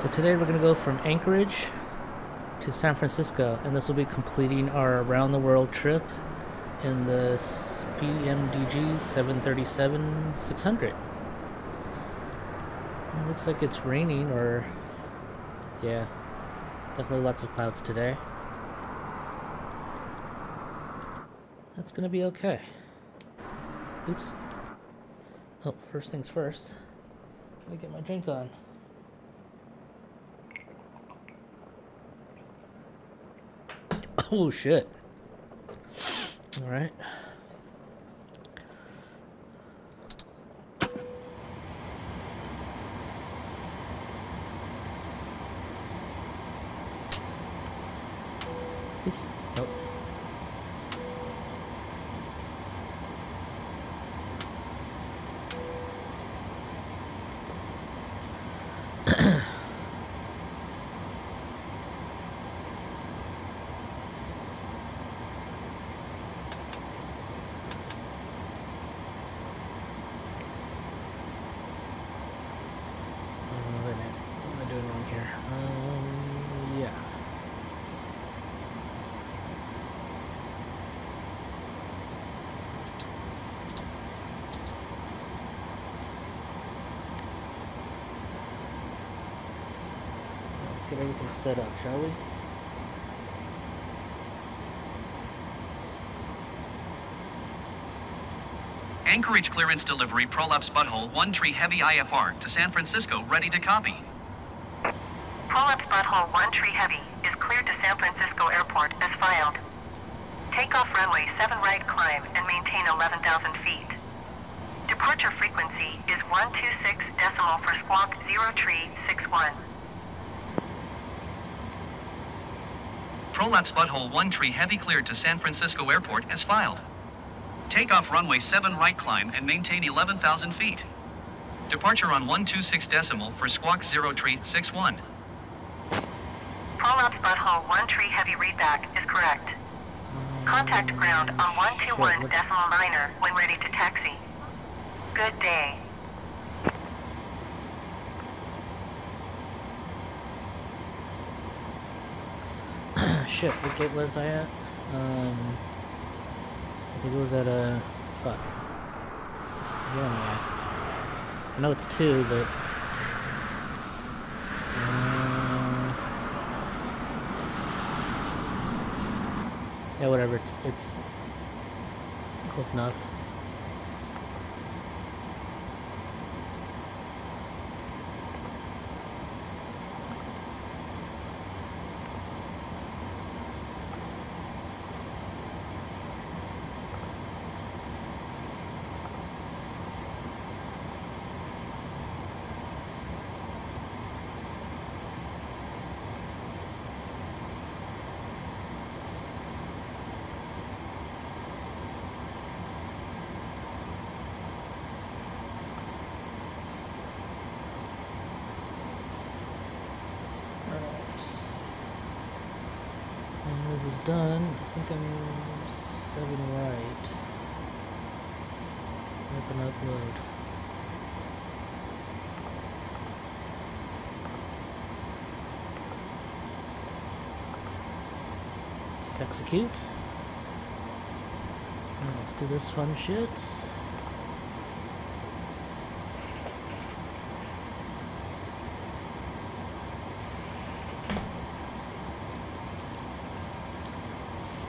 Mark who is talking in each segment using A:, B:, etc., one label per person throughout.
A: So today we're going to go from Anchorage to San Francisco, and this will be completing our around the world trip in the PMDG 737 600. It looks like it's raining, or yeah, definitely lots of clouds today. That's gonna be okay. Oops. Oh, first things first. Let me get my drink on. Oh shit. Alright. Oops. Nope. Uh, wait a minute. What am I doing wrong here? Um, yeah. Let's get everything set up, shall we?
B: Anchorage clearance delivery Prolapse Butthole 1 Tree Heavy IFR to San Francisco ready to copy.
C: Prolapse Butthole 1 Tree Heavy is cleared to San Francisco Airport as filed. Takeoff runway 7 right climb and maintain 11,000 feet. Departure frequency is 126 decimal for squawk 0 tree 61.
B: Prolapse Butthole 1 Tree Heavy cleared to San Francisco Airport as filed. Takeoff runway 7 right climb and maintain 11,000 feet. Departure on 126 decimal for squawk 0 tree 61.
C: Prolapse Butthole 1 Tree Heavy readback is correct. Contact ground on 121 decimal niner when ready to taxi. Good day.
A: What gate was I at? Um, I think it was at a. Fuck. Am I? I know it's two, but. Uh, yeah, whatever. It's it's close enough. When this is done, I think I'm seven right. Open upload. Let's execute. And Let's do this fun shit.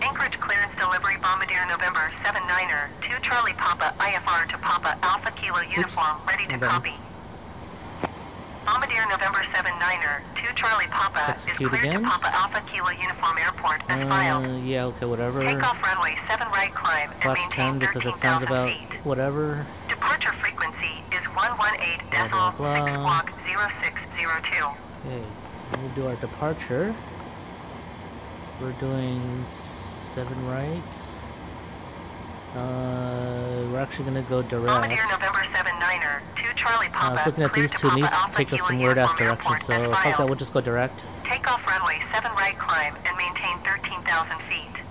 C: Anchorage clearance delivery Bombardier November 7 Niner, 2 Charlie Papa IFR to Papa Alpha Kilo uniform, ready to
A: bad.
C: copy. Bombardier November 7 Niner, 2 Charlie Papa is
A: execute
C: cleared
A: again.
C: to Papa Alpha Kilo uniform airport as
A: Uh,
C: filed.
A: yeah, okay, whatever.
C: Takeoff runway 7 right climb and maintain
A: 10 because it sounds about
C: feet.
A: whatever.
C: Departure frequency is 118
A: Blah,
C: decimal
A: blah,
C: 6
A: blah.
C: squawk 0602.
A: Okay, we'll do our departure. We're doing seven right. Uh, we're actually gonna go direct.
C: Bombardier November 7 Niner, 2 Charlie
A: I was looking at these two, and these take us some weird ass directions, so
C: I
A: fuck that, we'll just go direct.
C: Takeoff runway 7 right climb and maintain 13,000 feet.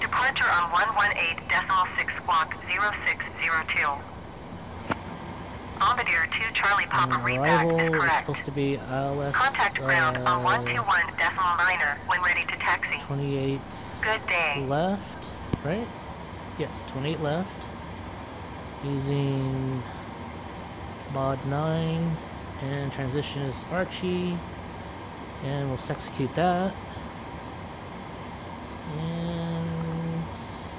C: Departure on 118 decimal 6 squawk 0602. Bombardier 2 Charlie Papa repack is
A: arrival is supposed to be ILS
C: Contact ground on
A: uh,
C: 121 decimal niner when ready to taxi.
A: 28
C: Good day.
A: left, right? Yes, 28 left. Using mod 9 and transition is Archie. And we'll execute that. And s-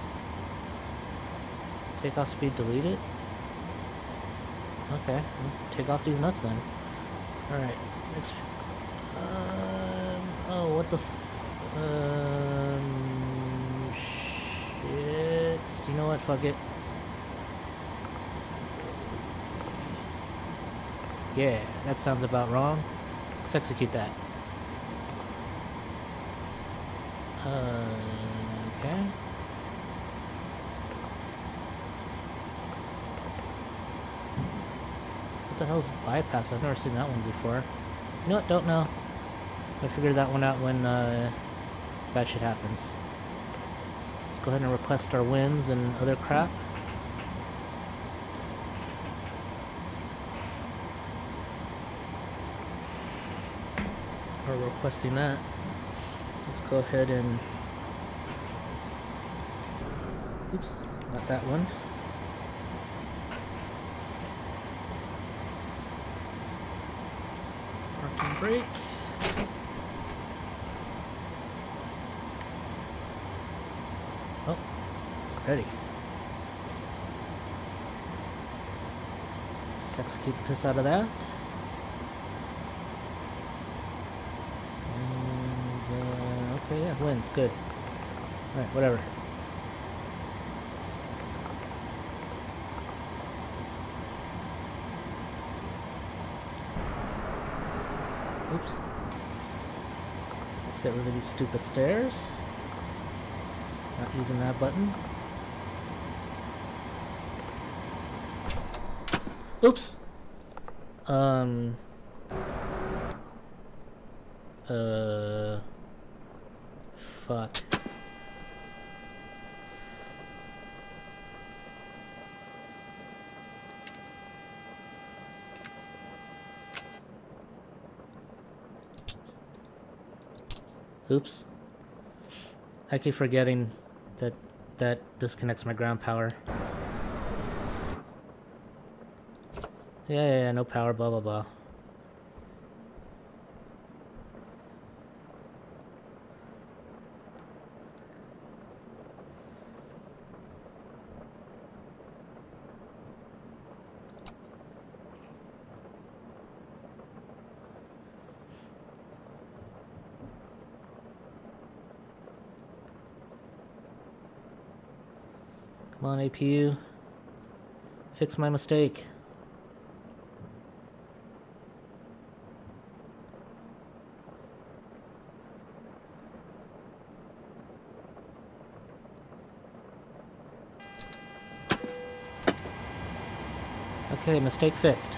A: take off speed deleted. Okay, we'll take off these nuts then. Alright, next. Um, oh, what the Um, shit. You know what? Fuck it. Yeah, that sounds about wrong. Let's execute that. Uh, okay. What the hell's bypass? I've never seen that one before. You know what? Don't know. I figured that one out when uh, bad shit happens. Let's go ahead and request our wins and other crap. Requesting that. Let's go ahead and. Oops, not that one. Parking brake. Oh, ready. Let's execute the piss out of that. Wins, good. Alright, whatever. Oops. Let's get rid of these stupid stairs. Not using that button. Oops. Um. Uh. Fuck. Oops. I keep forgetting that that disconnects my ground power. Yeah, yeah, yeah, no power, blah, blah, blah. APU. Fix my mistake. Okay, mistake fixed. See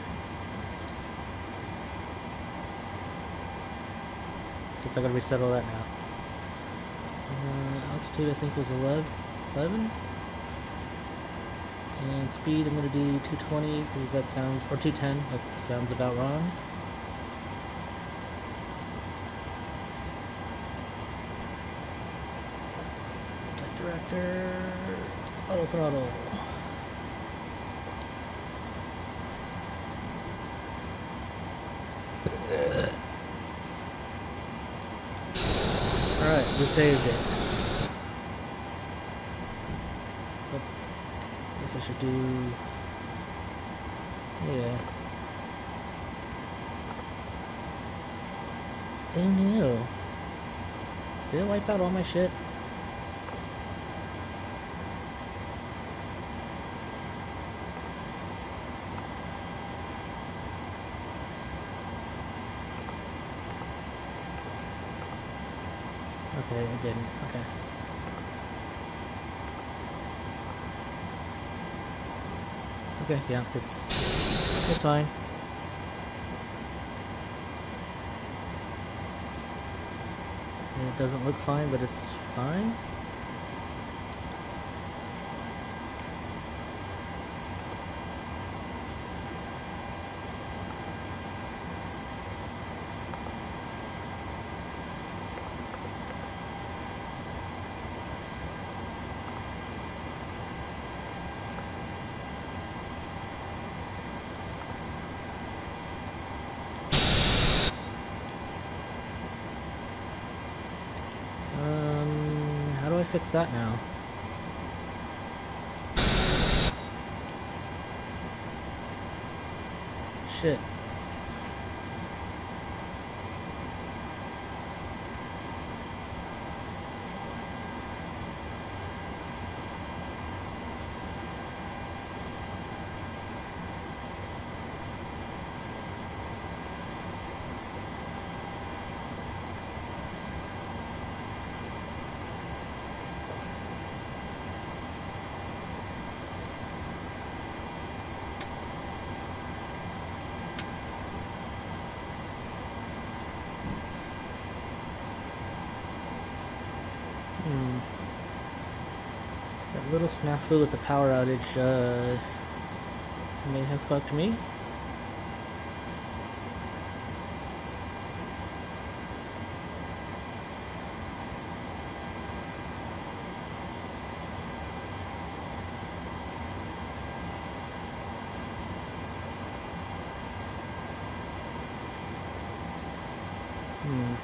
A: if I can resettle that now. Uh, altitude I think was 11. 11? And speed, I'm going to do 220 because that sounds, or 210, that sounds about wrong. Director, auto throttle. Alright, we saved it. But guess I should do. Yeah. Oh no. Did it wipe out all my shit? Okay, it didn't. Okay. Okay, yeah, it's it's fine. It doesn't look fine, but it's fine. Fix that now? Shit. Hmm. That little snafu with the power outage, uh, may have fucked me. Hmm.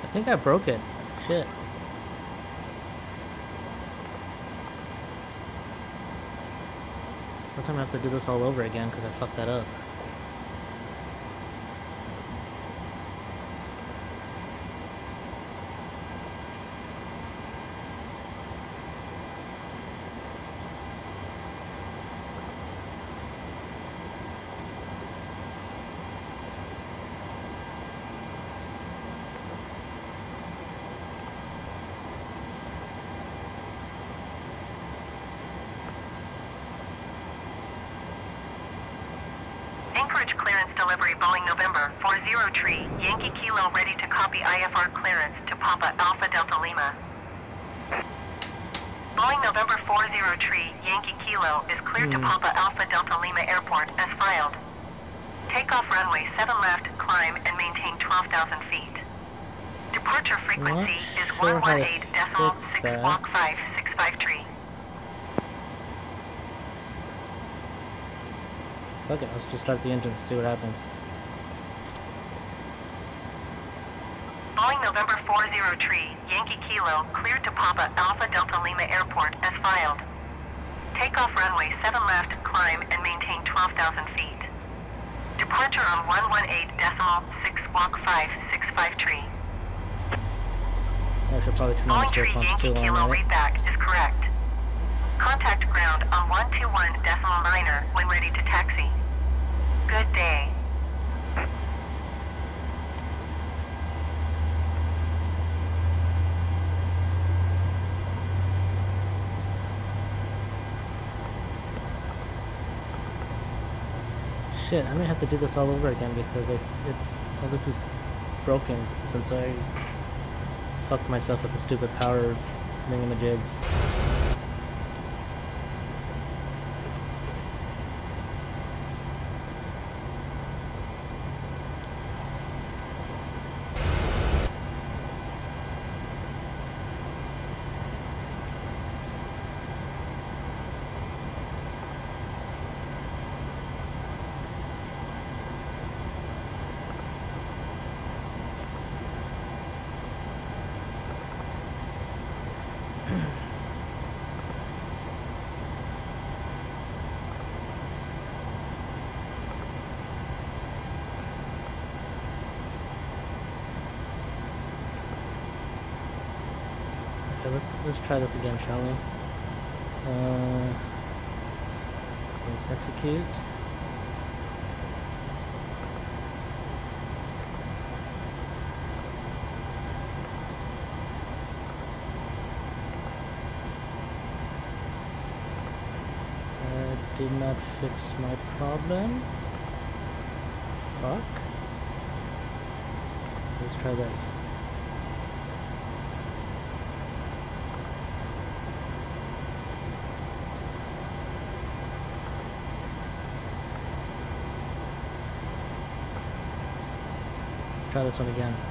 A: I think I broke it. Shit. What time I have to do this all over again because I fucked that up.
C: Anchorage clearance delivery Boeing November 40 tree, Yankee Kilo ready to copy IFR clearance to Papa Alpha Delta Lima. Boeing November 40 tree, Yankee Kilo is cleared to
A: Hmm.
C: Papa Alpha Delta Lima Airport as filed. Takeoff runway 7 left, climb and maintain 12,000 feet. Departure frequency
A: Not
C: is
A: sure how to
C: 118 6
A: that.
C: walk 5 65 tree.
A: Fuck it, let's just start the engine and see what happens.
C: Boeing November 40 tree, Yankee Kilo, cleared to Papa Alpha Delta Lima Airport as filed. Takeoff runway 7 left, climb and maintain 12,000 feet. Departure on 118 decimal 6 walk 5 65 tree.
A: I should probably turn on
C: Boeing
A: the
C: tree Yankee Kilo
A: on right?
C: readback is correct. Contact ground on 121 decimal niner when ready to taxi. Good day.
A: Shit, I'm gonna have to do this all over again because it's all this is broken since I fucked myself with the stupid power thingamajigs. Okay, let's try this again, shall we? Uh, let's execute. Did not fix my problem. Fuck. Let's try this. Try this one again.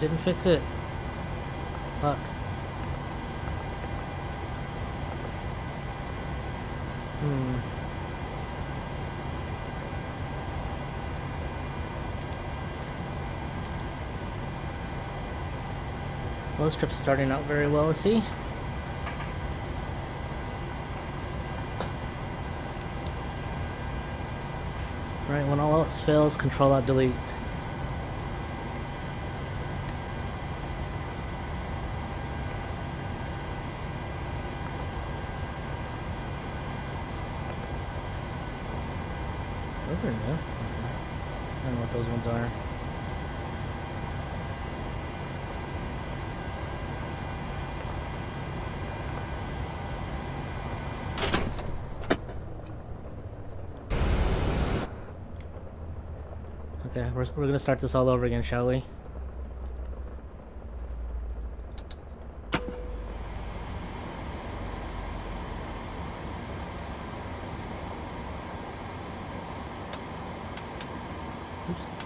A: Didn't fix it. Fuck. Hmm. Well, this trip's starting out very well, let's see. Right, when all else fails, control out delete. Those are new. Okay. I don't know what those ones are. Okay, we're, we're gonna start this all over again, shall we? Oops.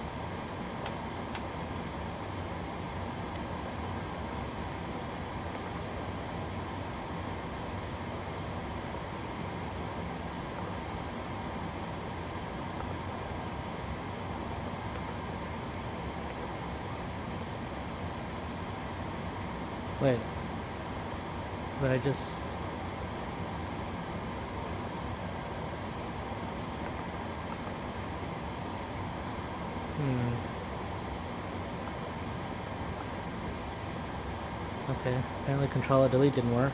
A: Wait. But I just... Hmm. Okay, apparently control delete didn't work.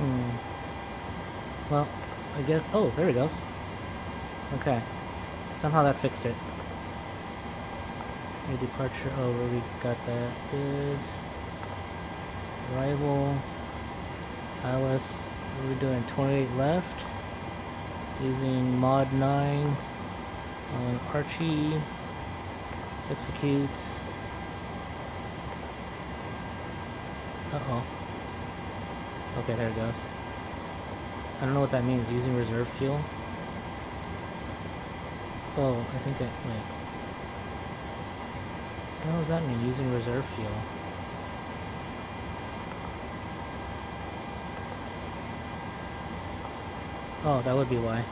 A: Hmm. Well, I guess... Oh, there he goes. Okay. Somehow that fixed it. A departure oh, over, we got that. Good. Arrival. Alice, we're doing 28 left. Using mod 9 on Archie. Let's execute. Uh-oh. Okay, there it goes. I don't know what that means. Using reserve fuel? Oh, I think I... Wait. What the hell does that mean? Using reserve fuel? Oh, that would be why.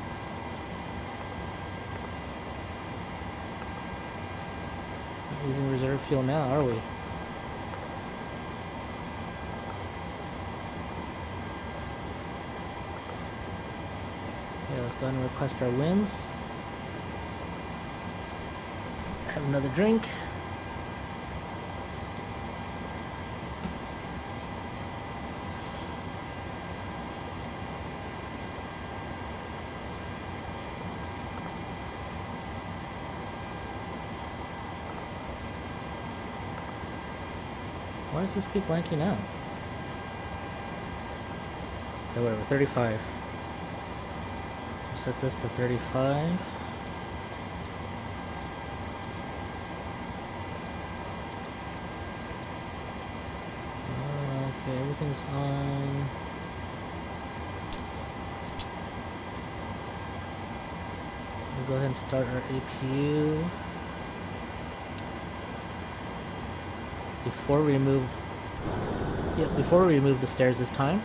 A: Not using reserve fuel now, are we? Go and request our wins. Have another drink. Why does this keep blanking out? Whatever, 35. Set this to 35. Uh, Okay, everything's on. We'll go ahead and start our APU. Before we remove, yeah, before we remove the stairs this time.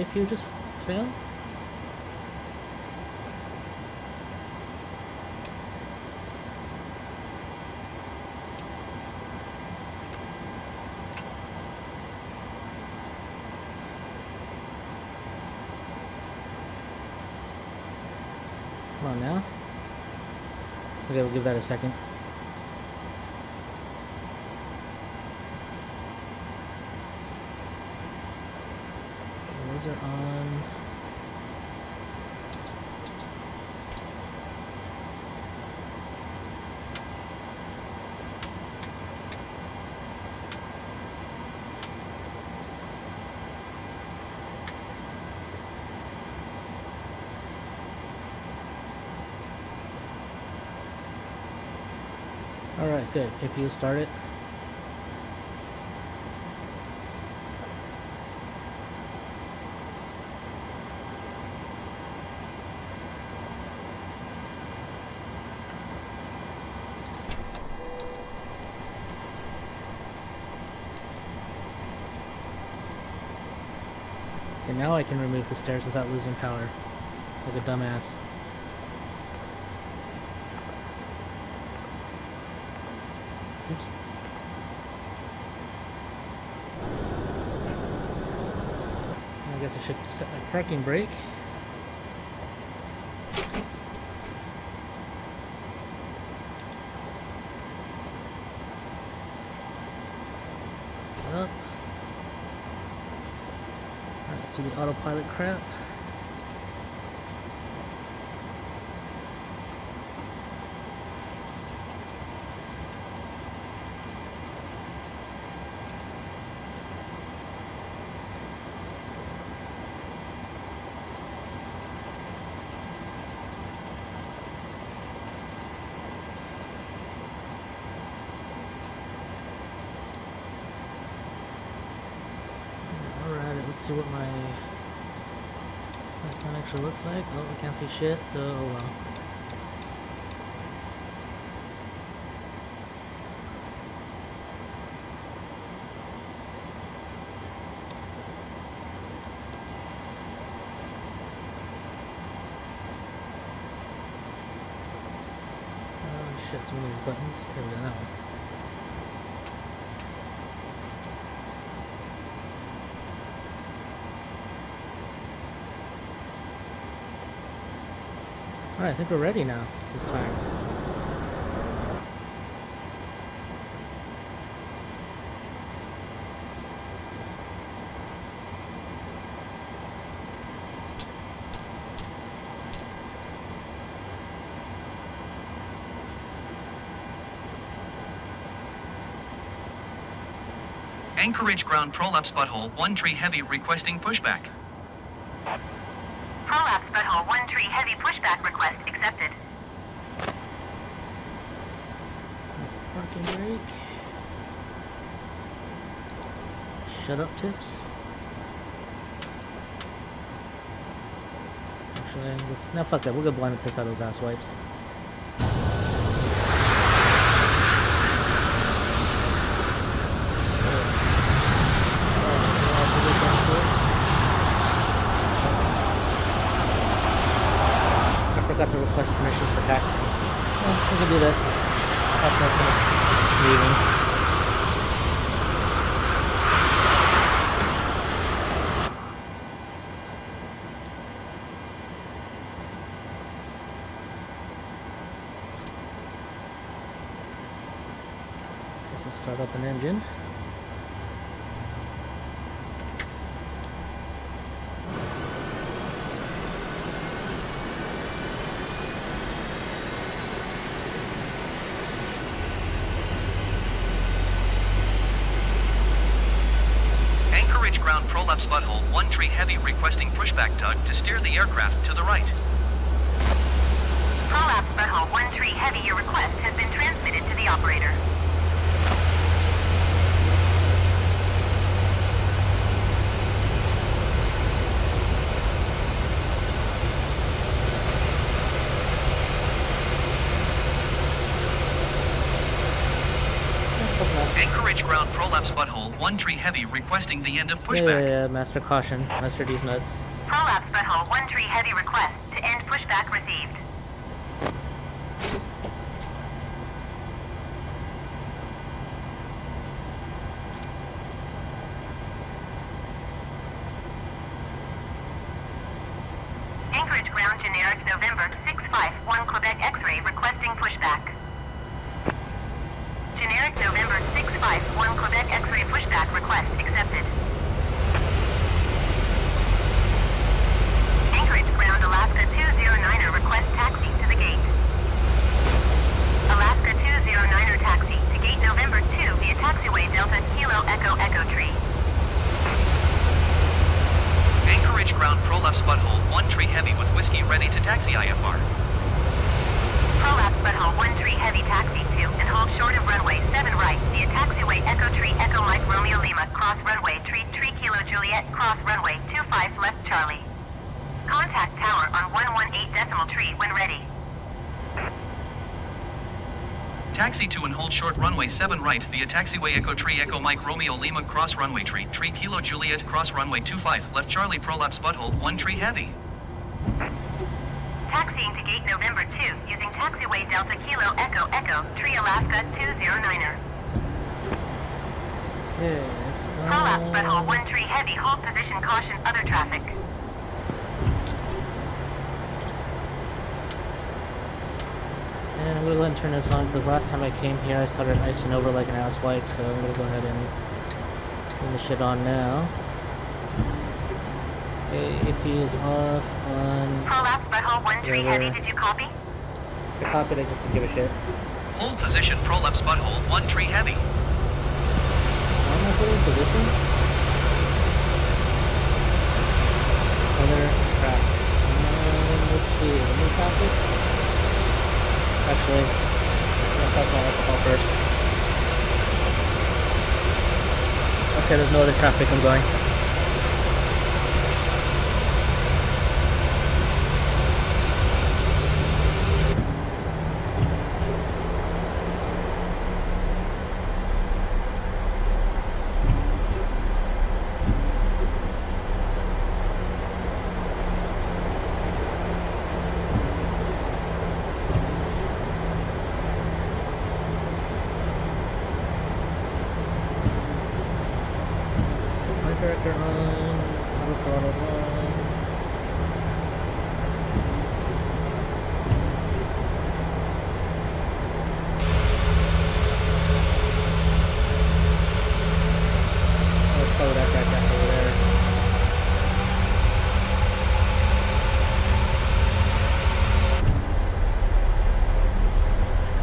A: if you just fail? Come on now. Okay, we'll give that a second. Alright, you start it. Okay, now I can remove the stairs without losing power. Like a dumbass. Oops. I guess I should set my parking brake. Up. Alright, let's do the autopilot crap. Alright, let's see what my, my plan actually looks like. Oh, I can't see shit, so oh well. Oh shit, it's one of these buttons. There we go, that one. Alright, I think we're ready now, this time.
B: Anchorage ground prolapse butthole, one tree heavy requesting pushback.
C: Prolapse butthole 1 tree heavy pushback request accepted.
A: Parking brake. Shut up, tips. No, fuck that. We'll go blind the piss out of those ass wipes. I forgot to request permission for taxi. Well, we can do that. After I finish leaving. I'll start up an engine.
B: Anchorage ground prolapse butthole, one tree heavy requesting pushback tug to steer the right.
C: Prolapse butthole 1 tree heavy your request has been transmitted to the operator.
B: Anchorage ground prolapse butthole, one tree heavy requesting the end of
A: Yeah, yeah, yeah, master caution. Master these nuts.
C: Prolapse butthole 1 tree heavy request to end pushback received. Anchorage ground generic November 6 651 Quebec X-ray requesting pushback. Generic November 651 Quebec X-ray pushback request accepted. Anchorage ground Alaska 209er request taxi to the gate. Alaska 209er taxi to gate November 2 via taxiway Delta Kilo Echo Echo Tree.
B: Anchorage ground prolapse butthole 1 tree heavy with whiskey ready to taxi IFR.
C: Prolapse butthole 1 tree heavy taxi 2 and hold short of runway 7 right via taxiway Echo Tree Echo Mike Romeo Lima cross runway Tree Tree Kilo Juliet cross runway 25 left Charlie. Contact tower on 118 decimal tree when ready.
B: Taxi to and hold short runway 7 right via taxiway Echo Tree Echo Mike Romeo Lima cross runway tree Tree Kilo Juliet cross runway 25 left Charlie prolapse butthole 1 tree heavy.
C: Taxiing to gate November 2 using taxiway Delta Kilo Echo Echo Tree Alaska 209er.
A: Okay, let's go.
C: Prolapse butthole 1 tree heavy hold position caution other traffic.
A: And I'm gonna go ahead and turn this on because last time I came here I started icing over like an asswipe, so I'm gonna go ahead and turn the shit on now. Okay, AP is off on.
C: Prolapse butthole 1 tree heavy did you copy?
A: I copied it just to give a shit.
B: Hold position prolapse butthole 1 tree heavy.
A: Why am I holding position? Other track. Um, let's see. New traffic? Actually, alcohol first. Okay, there's no other traffic. I'm going. Flight director on. Auto throttle on. Let's cover that back down over there.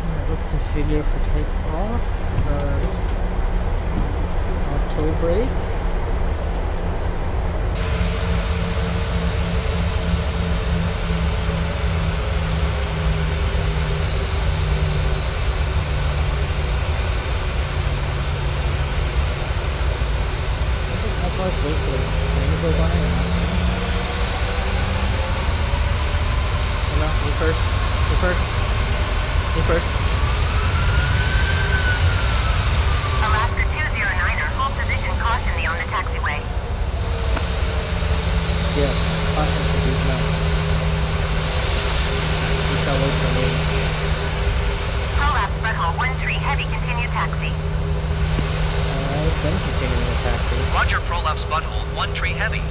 A: Alright, let's configure for takeoff. First, auto brake. That's why it's wait for the plane to go by and not Hold on, me first. Me first. Me first.
C: Alaska 209er hold position caution on the taxiway.
A: Yes, caution for these nuts. You shall wait for me.
C: Prolapse butthole 1 tree heavy continue taxi.
A: I've been continuing the taxi.
B: Roger prolapse butthole 1 tree heavy.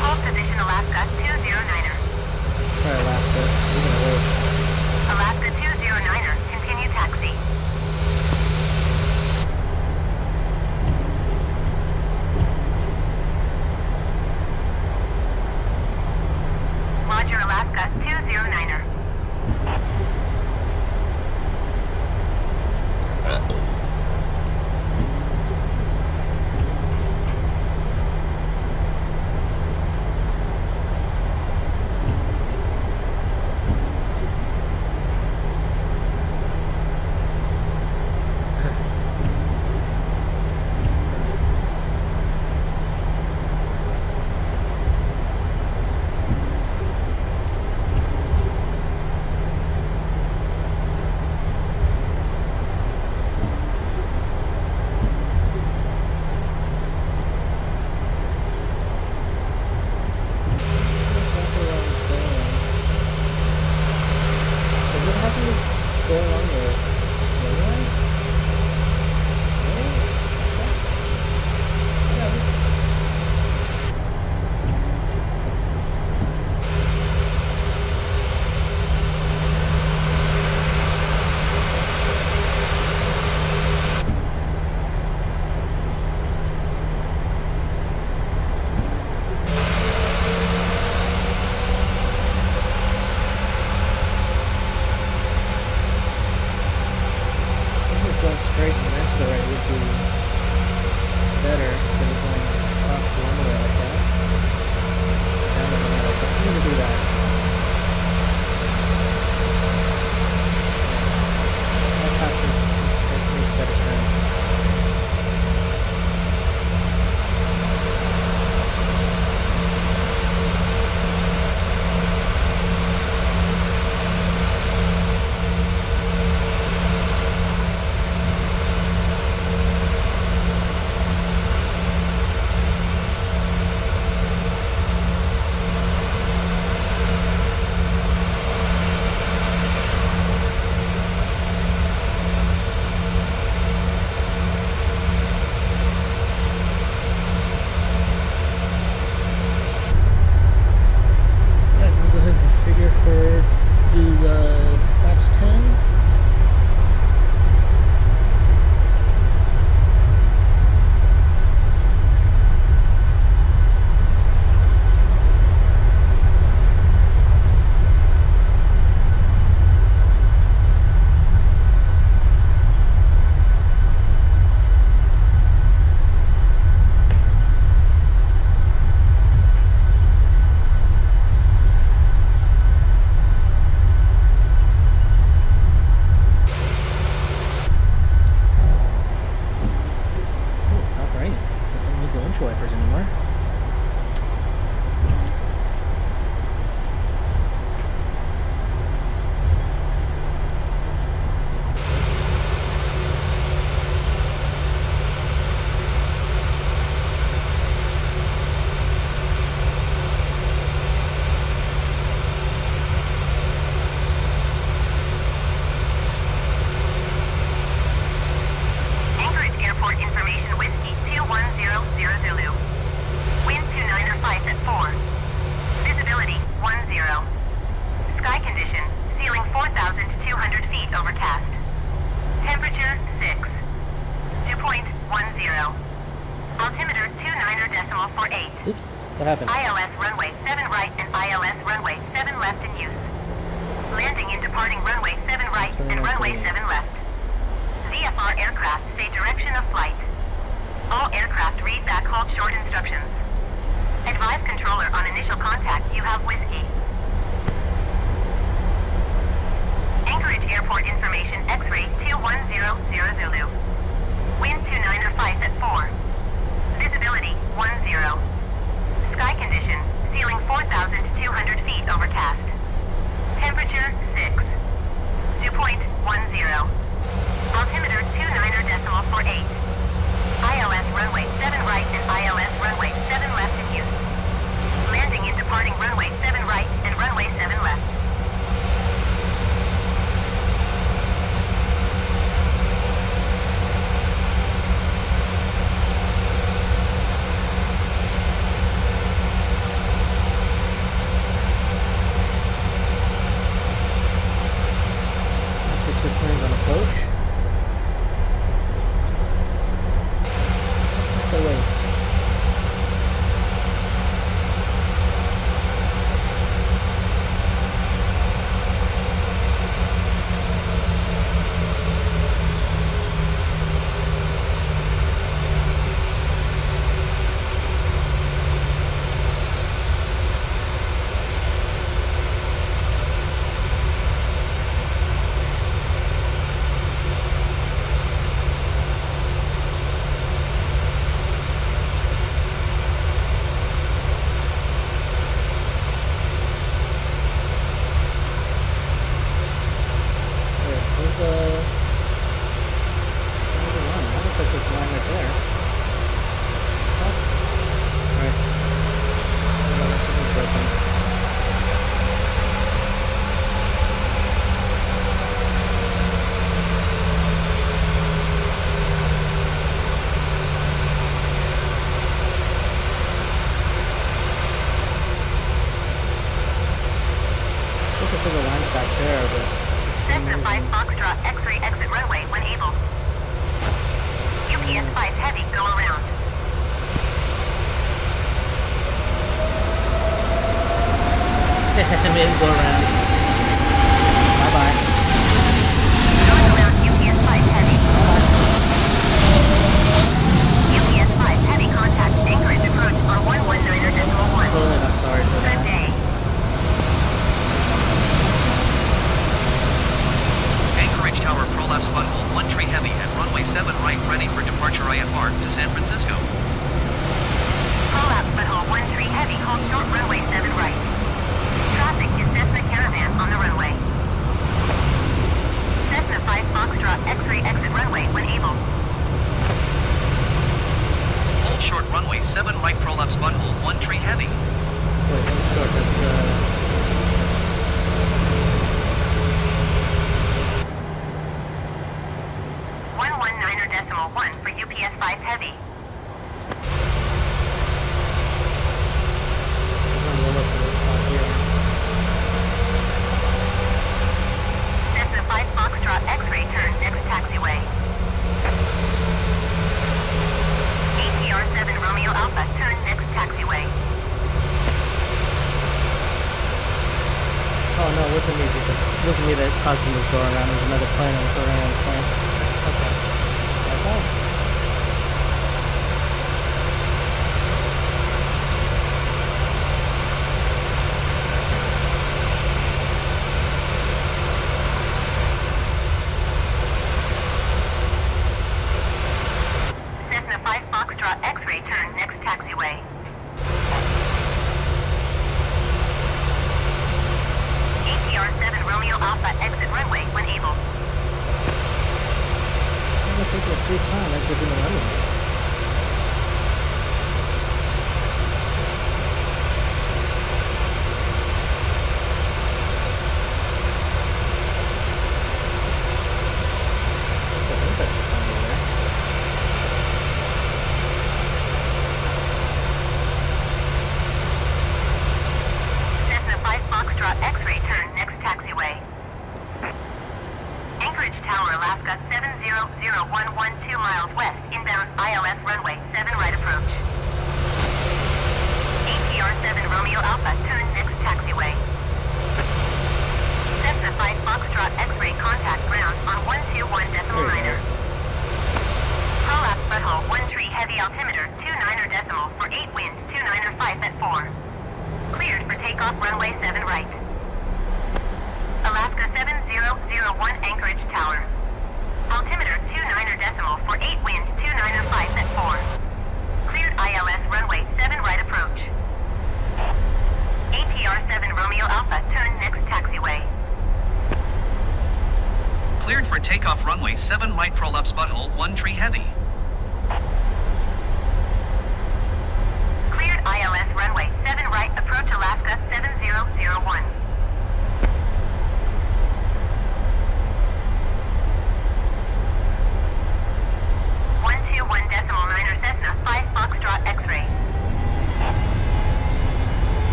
C: Hold position Alaska 209er.
A: Alright, Alaska. You're gonna wait.
C: Alaska 209er continue taxi.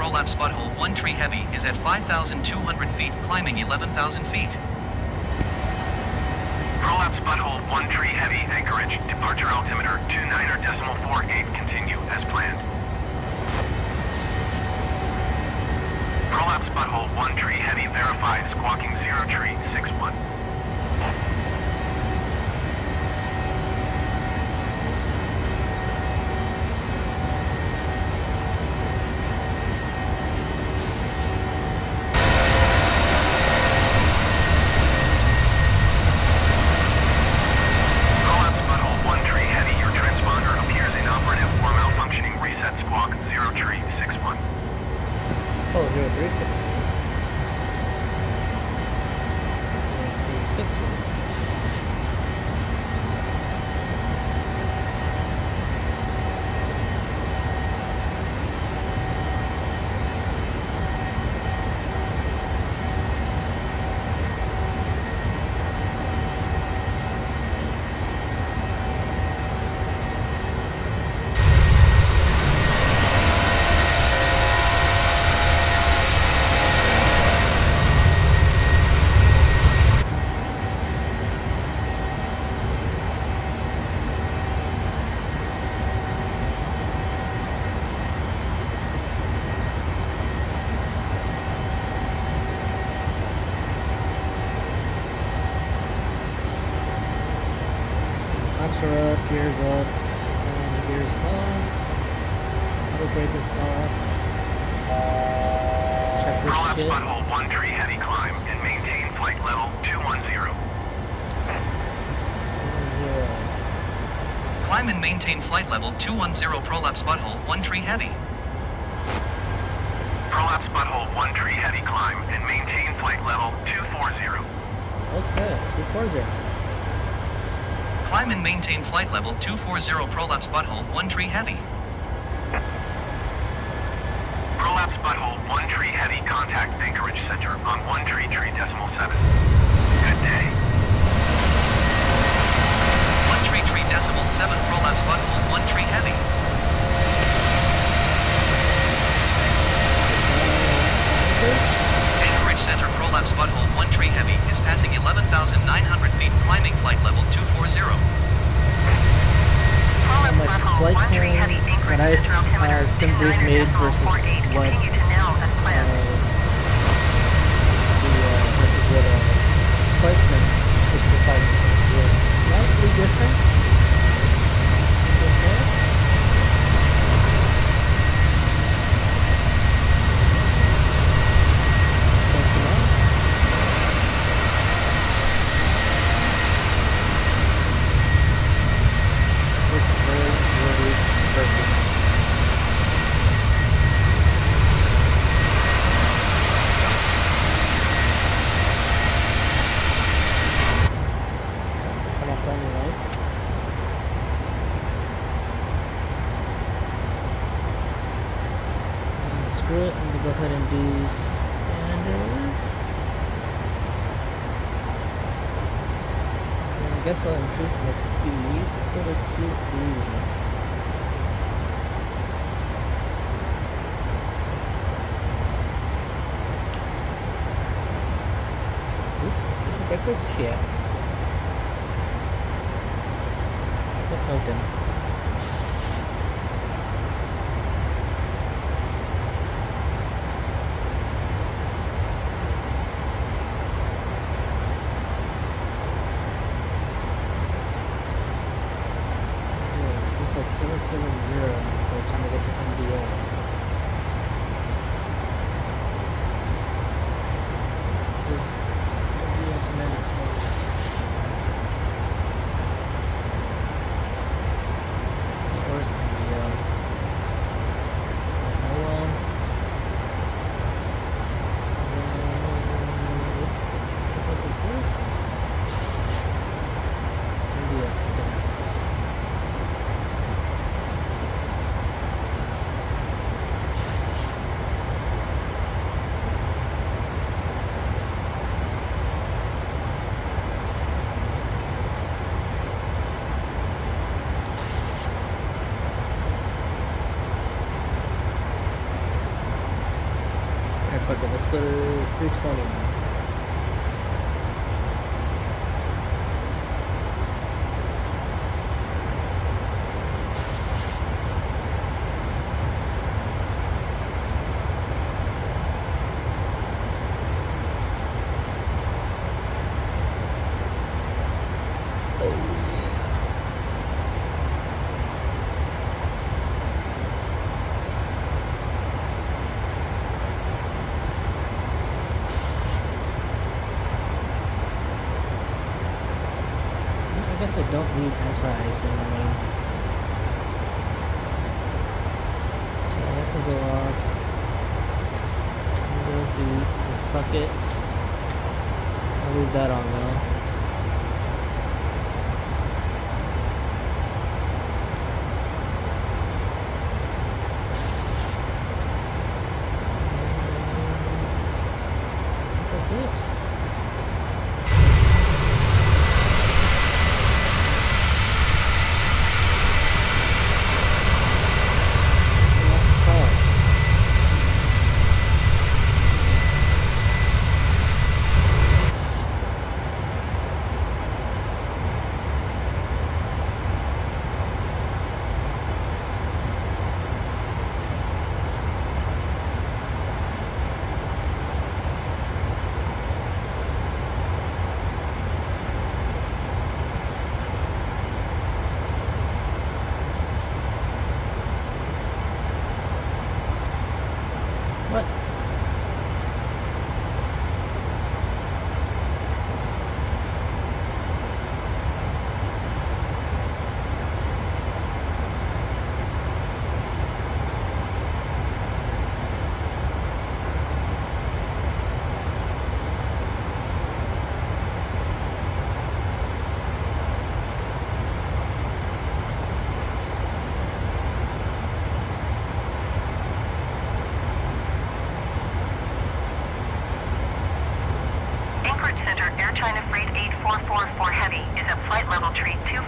B: Prolapse butthole 1 tree heavy is at 5,200 feet, climbing 11,000 feet.
D: Prolapse butthole 1 tree heavy, Anchorage. Departure altimeter 29er decimal 48. Continue as planned. Prolapse butthole 1 tree heavy verified. Squawking 0 tree 61. Prolapse butthole 1 tree heavy. Your transponder appears inoperative or malfunctioning. Reset squawk 0 tree 61.
A: Oh, zero three six please. Zero three six one. Pumps are up, gears up, and gears on. Auto brake is off. Let's check this
D: Prolapse
A: shit.
D: butthole 1 tree heavy climb and maintain flight level 210.
A: Zero.
B: Climb and maintain flight level 210 prolapse butthole 1 tree heavy.
D: Prolapse butthole 1 tree heavy climb and maintain flight level 240.
A: Okay, two four zero.
B: Climb and maintain flight level 240 prolapse butthole 1 tree heavy.
D: Prolapse butthole 1 tree heavy contact Anchorage Center on 1 tree tree decimal 7. Good day.
B: 1 tree tree decimal 7 prolapse butthole 1 tree heavy. Anchorage Center prolapse butthole 1 tree heavy is passing 11,900 feet, climbing flight level 240.
C: Prolapse
A: much
C: butthole
A: flight
C: 1 tree
A: time
C: heavy, Anchorage
A: that I-
C: Center altimeter
A: uh, sim brief
C: 29er
A: made versus
C: 48.
A: what,
C: Continue to now as
A: Uh, the uh, versus what uh, flight sim, which was like was slightly different.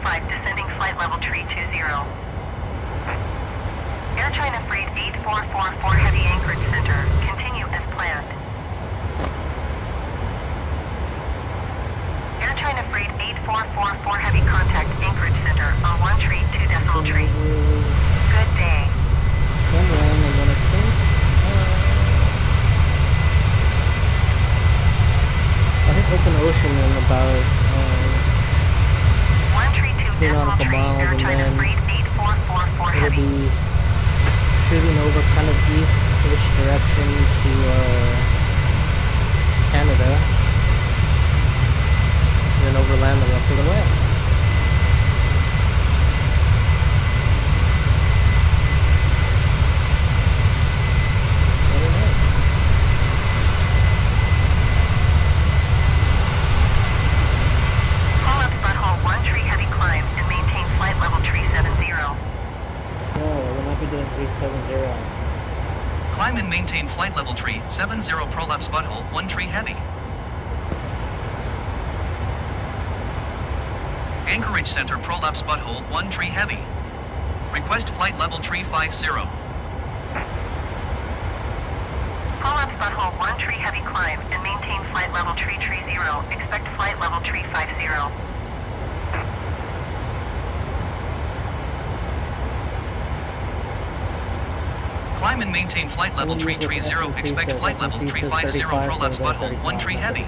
C: 5, descending flight level three two zero. Air China Freight 8444 Heavy Anchorage Center. Continue as planned. Air China Freight 8444 Heavy Contact Anchorage Center on 1 tree, 2 decimal tree. Good day.
A: Uh, I think open ocean in about
C: 1 tree 2
A: Two
C: decimal
A: nautical miles and then it'll be shooting over kind of east-ish direction to uh, Canada, and then overland the rest of the way. Very nice.
C: Pull up butthole 1 tree heavy climb and maintain flight level tree 70.
A: No, we'll not be doing 370.
B: Climb and maintain flight level tree 70 prolapse butthole 1 tree heavy. Anchorage Center prolapse butthole 1 tree heavy. Request flight level tree 50.
C: Pull up butthole 1 tree heavy climb and maintain flight level tree tree 0. Expect flight level tree 50.
B: Climb and maintain flight level tree 30. Expect flight level tree 50 prolapse butthole 1 tree heavy.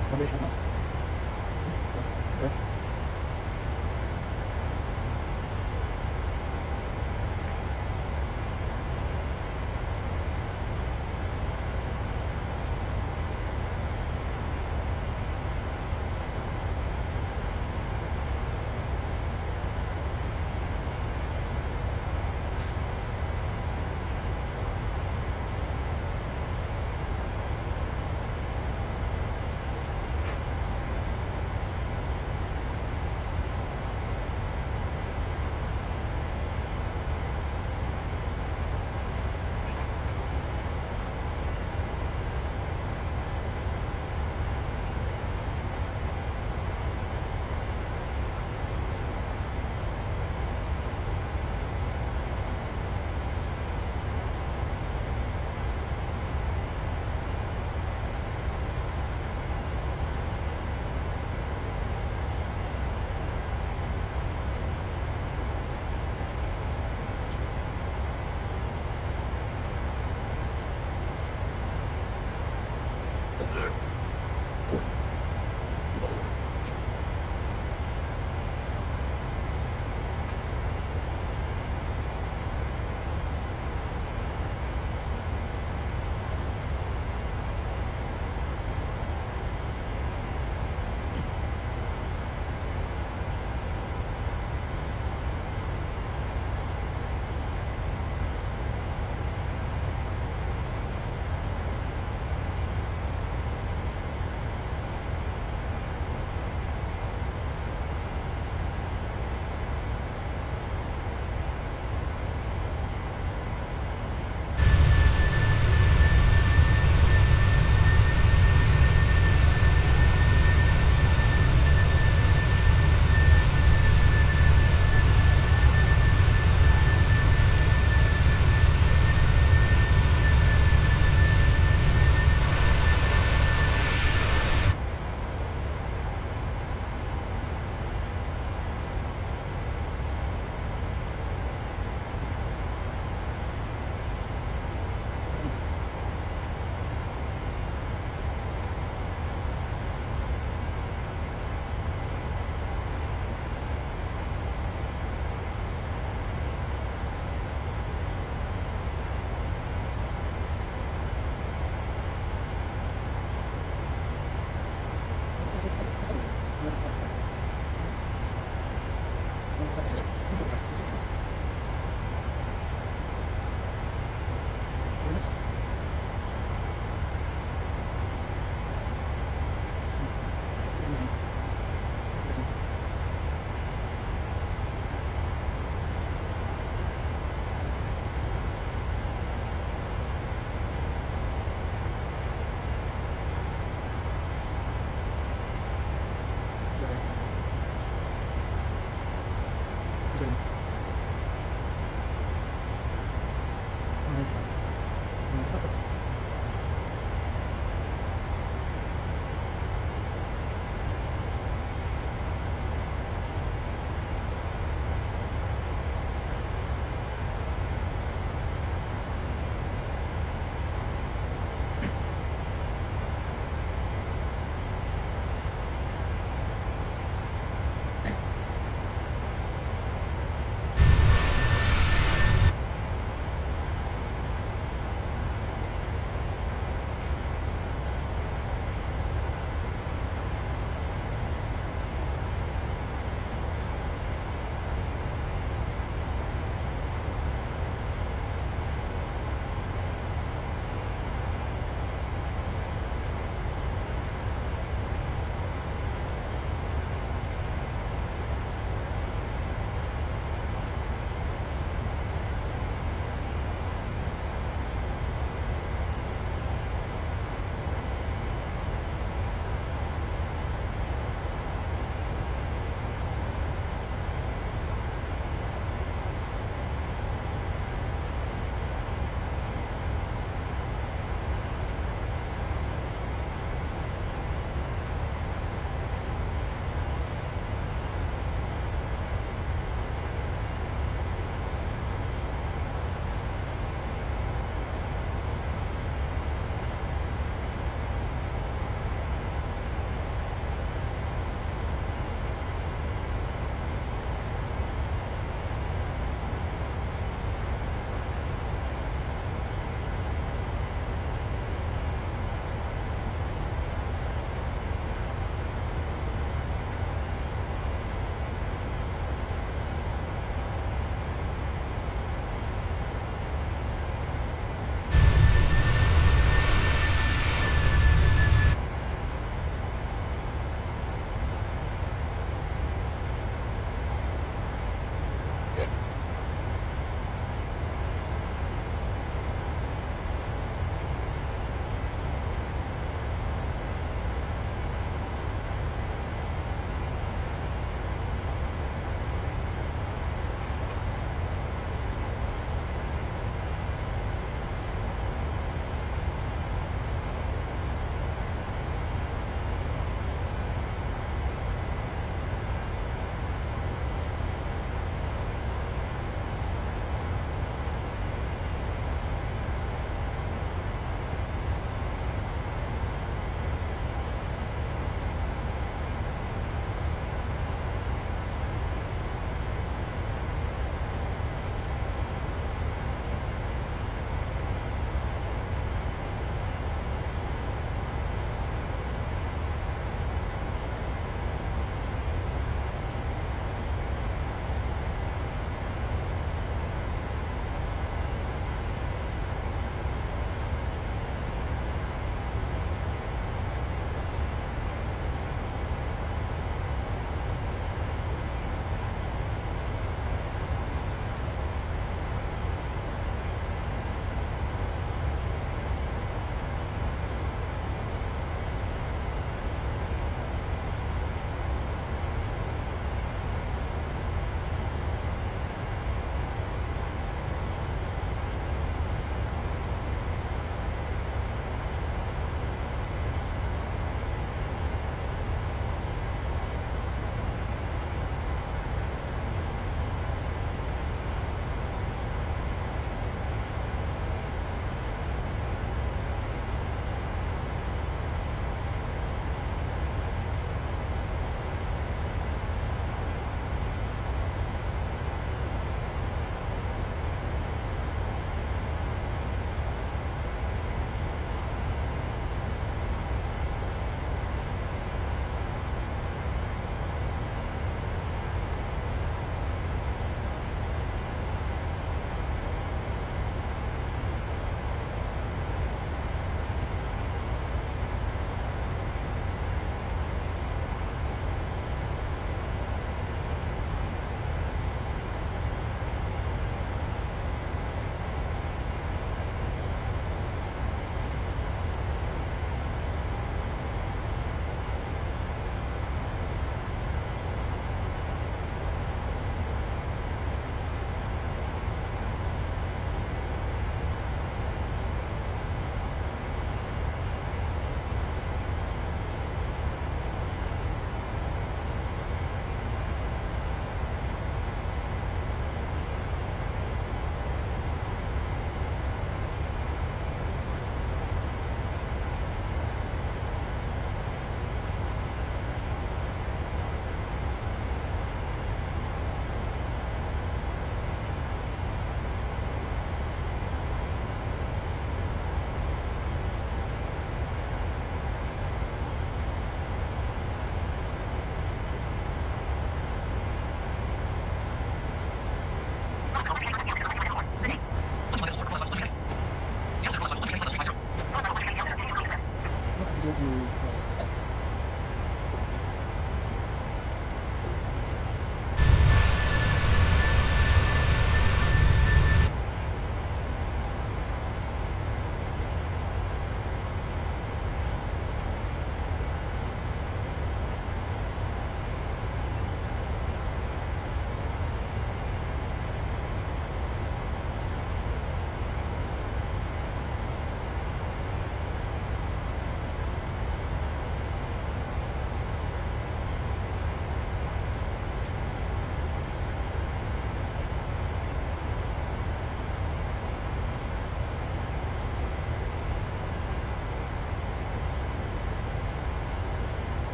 A: Don't see that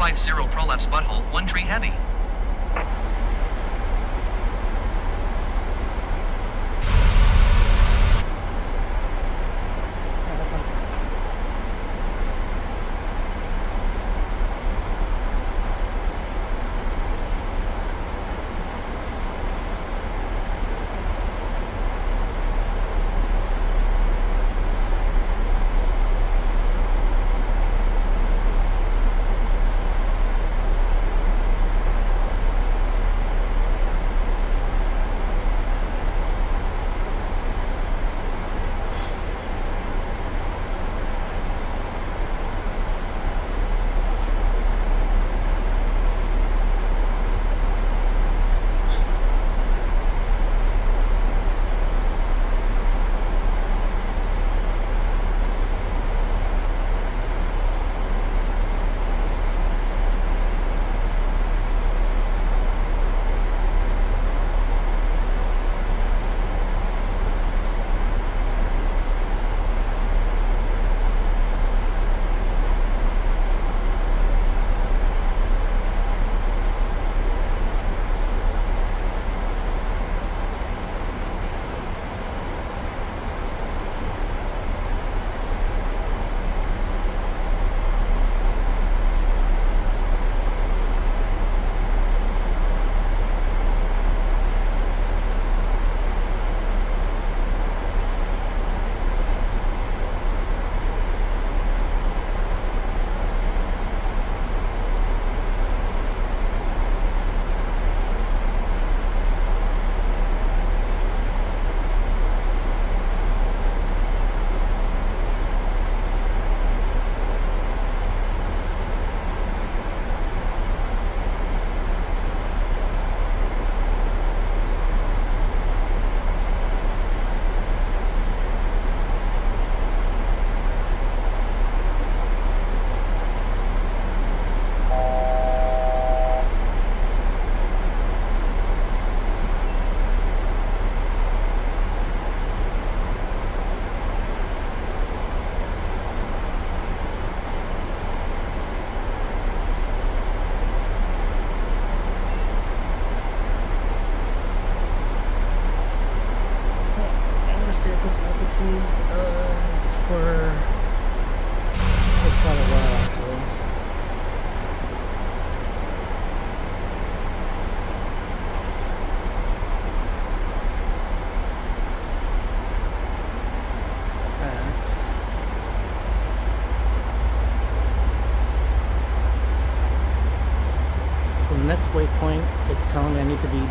B: 450 prolapse
A: button.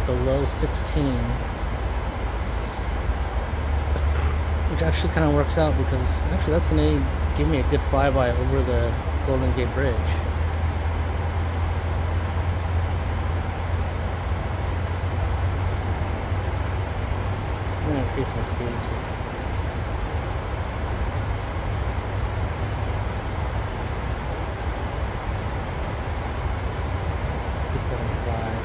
A: Below 16. which actually kind of works out because actually that's going to give me a good flyby over the Golden Gate Bridge. I'm going to increase my speed too. Seventy-five.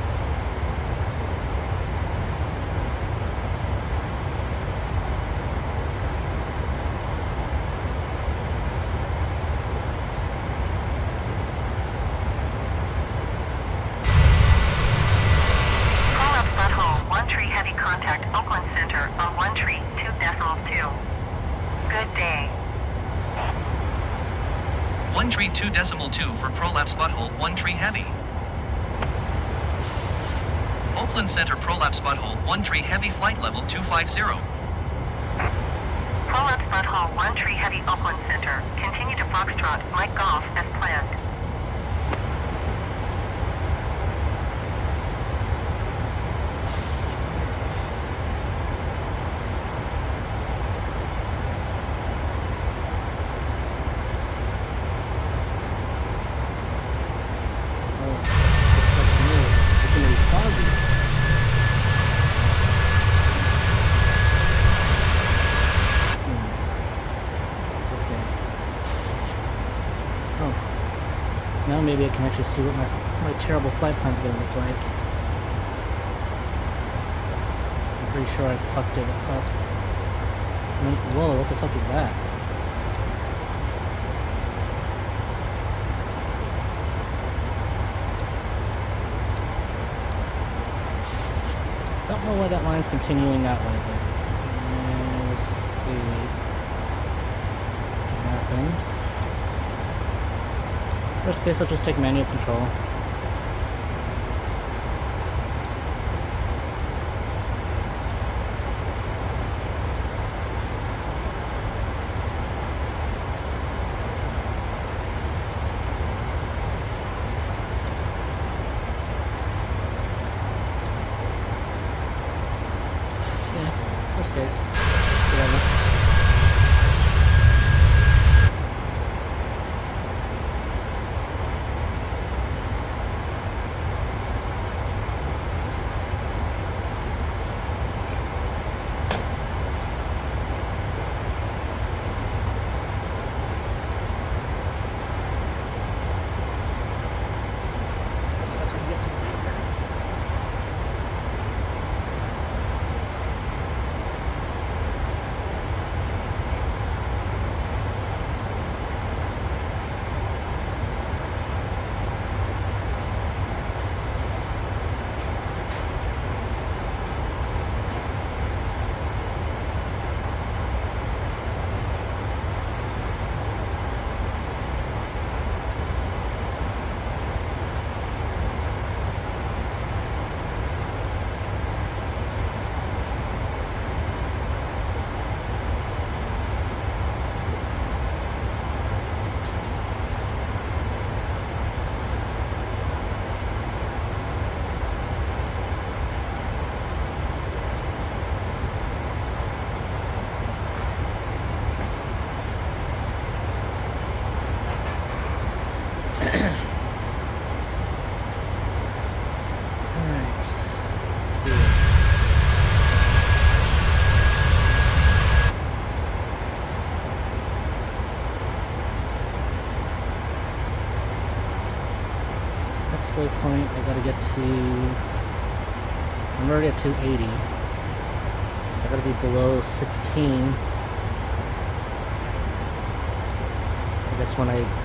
C: Prolapse butthole, one tree heavy contact Oakland Center on one tree, two decimals two. Good day.
B: 1 tree 2 decimal 2 for prolapse butthole 1 tree heavy. Oakland Center prolapse butthole 1 tree heavy flight level 250.
C: Prolapse butthole, one tree heavy Oakland Center. Continue to Foxtrot, Mike Golf as planned.
A: see what my, my terrible flight plan's gonna look like. I'm pretty sure I fucked it up. Whoa, what the fuck is that? Don't know why that line's continuing that way, worst case I'll just take manual control. 280. So I gotta be below 16. I guess when I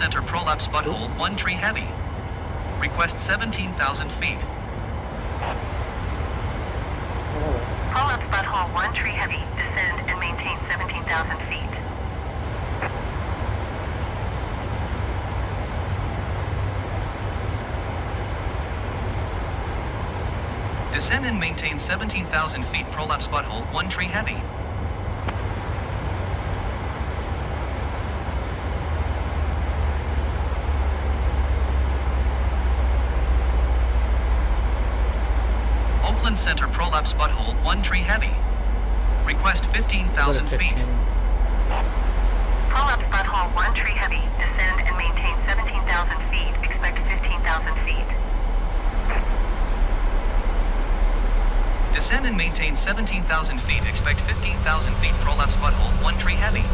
B: center prolapse butthole, one tree heavy. Request 17,000 feet.
C: Prolapse butthole, one tree heavy. Descend and maintain 17,000 feet.
B: Descend and maintain 17,000 feet prolapse butthole, one tree heavy.
C: maintain 17,000 feet, expect 15,000 feet
B: prolapse butthole, one tree heavy.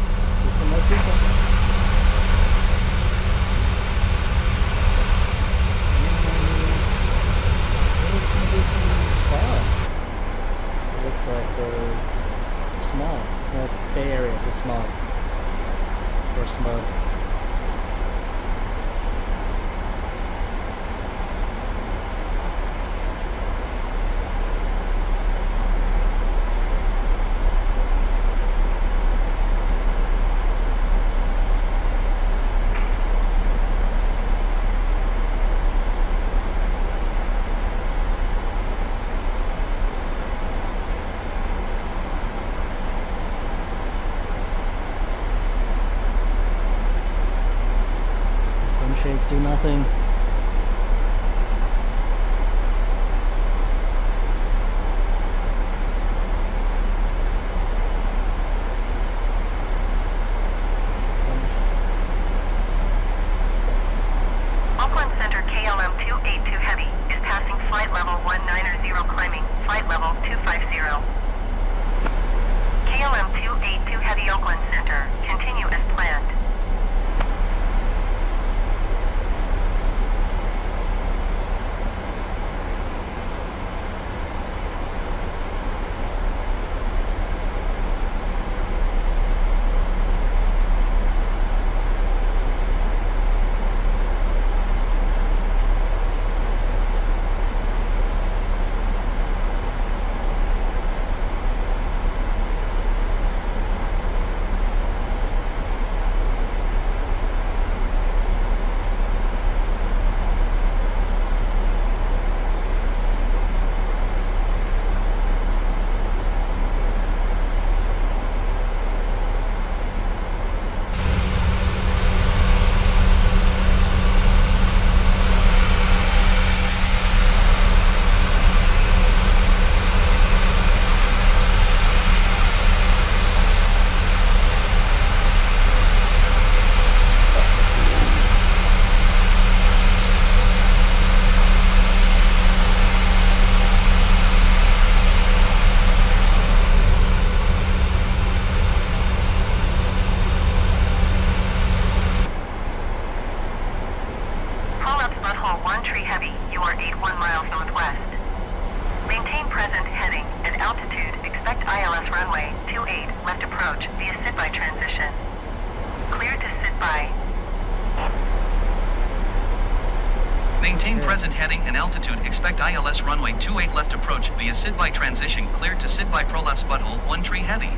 B: Transition by prolapse butthole 1 tree heavy.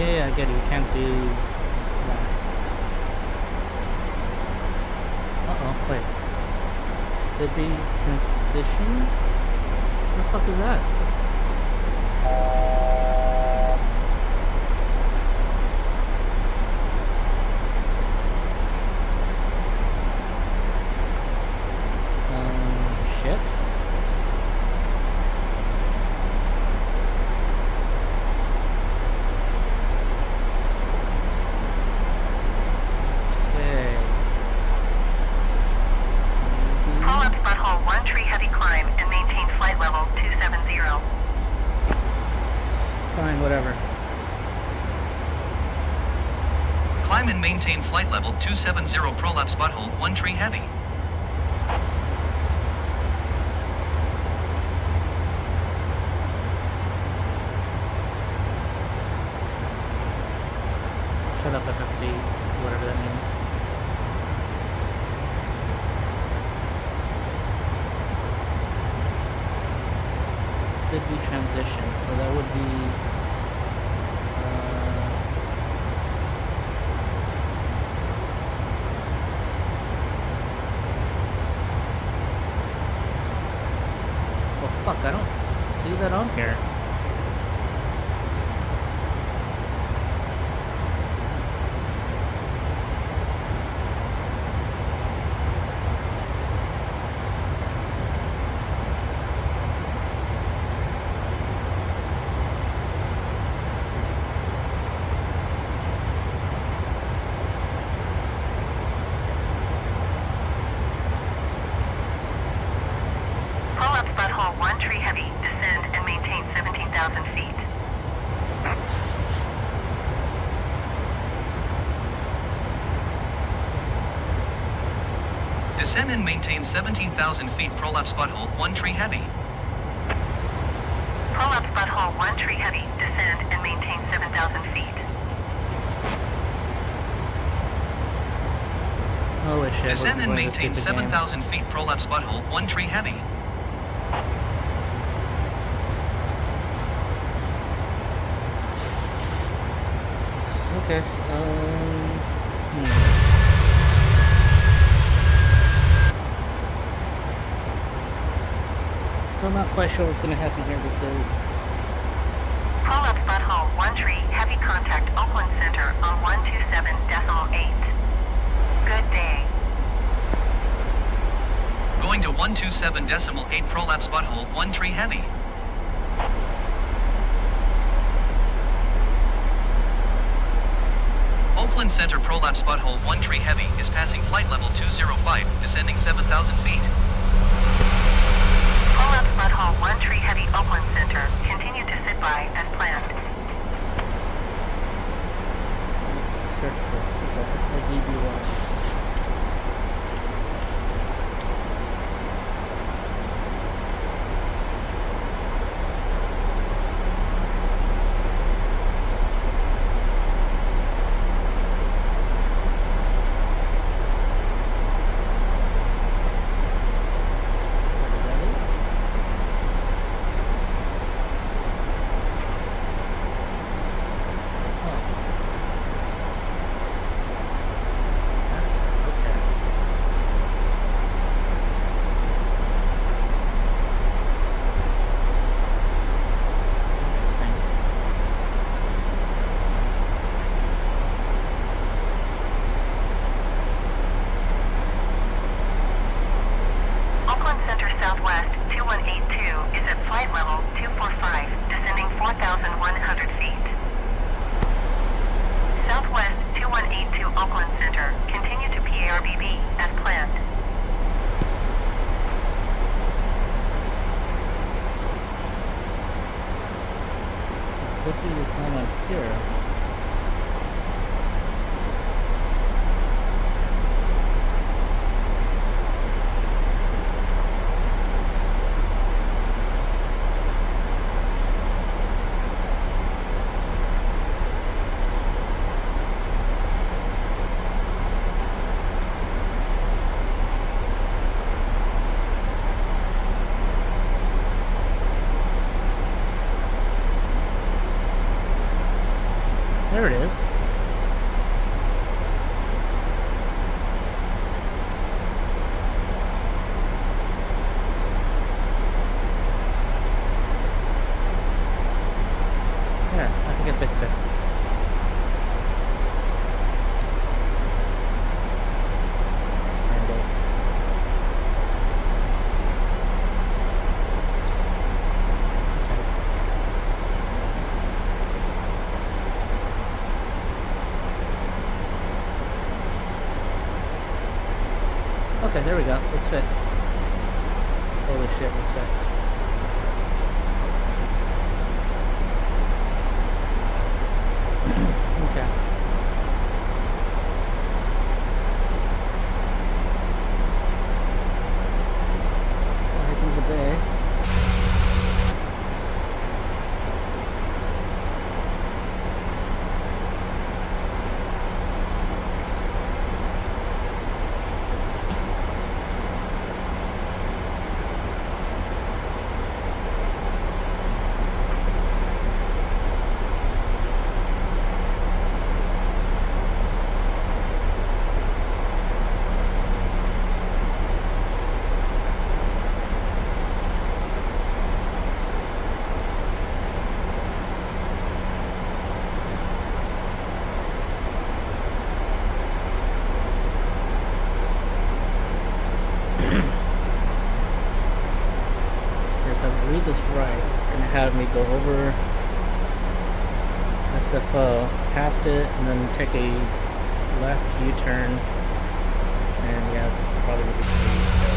A: Yeah, I get it. You can't do. Uh-oh, wait. Sydney transition? What the fuck is that? Um, shit. Okay. Maybe-
C: Prolapse butthole 1 tree heavy climb and maintain flight level 270.
A: Fine, whatever.
B: Climb and maintain flight level 270 prolapse butthole 1 tree heavy.
A: Shut up, FFC, whatever that means. Sydney transition, so that would be. Uh, well, fuck, I don't see that on here.
C: Prolapse butthole 1 tree heavy. Descend and maintain 17,000 feet.
B: Descend and maintain 17,000 feet prolapse butthole 1 tree heavy.
C: Prolapse butthole 1 tree heavy. Descend and maintain 7,000 feet.
A: Holy shit.
B: Descend and maintain
A: stupid
B: 7,000 feet prolapse butthole 1 tree heavy.
A: Okay. Um. Hmm. So I'm not quite sure what's gonna happen here because
C: Prolapse butthole 1 tree heavy contact Oakland Center on 127.8. Good day.
B: Going to 127 decimal 8 prolapse butthole 1 tree heavy. Oakland Center prolapse butthole 1 tree heavy is passing flight level 205, descending 7,000 feet.
C: Prolapse butthole 1 tree heavy Oakland Center. Continue to sit by as planned.
A: search for support SIDB1. There we go. It's fixed. Holy shit, it's fixed. okay. Well, here comes the bay. Yes, if I read this right, it's gonna have me go over SFO, past it, and then take a left U-turn. And yeah, this is probably gonna be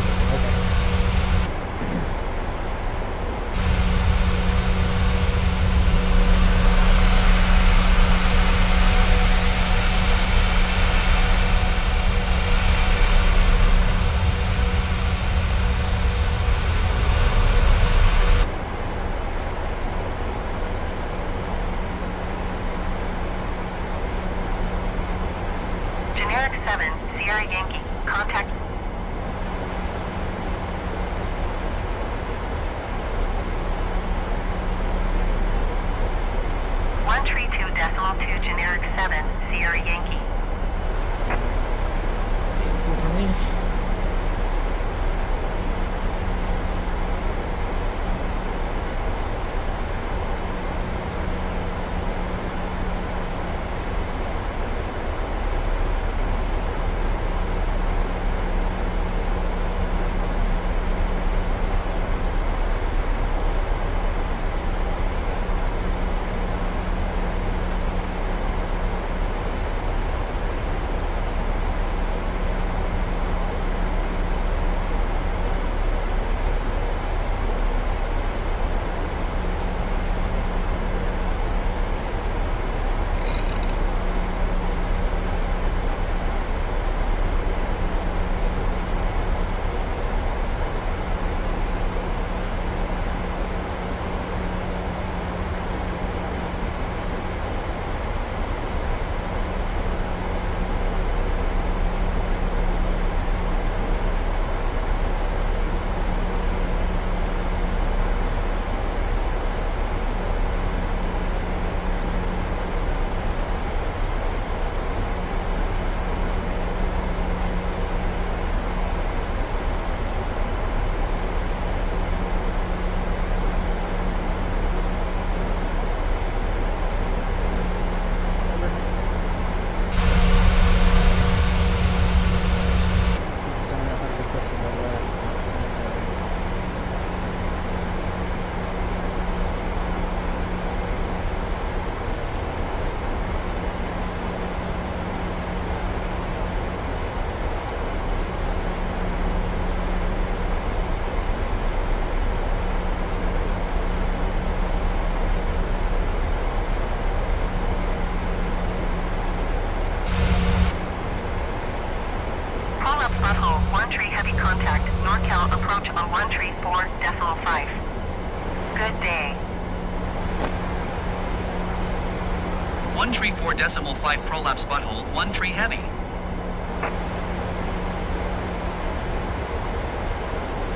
B: prolapse butthole, one tree heavy.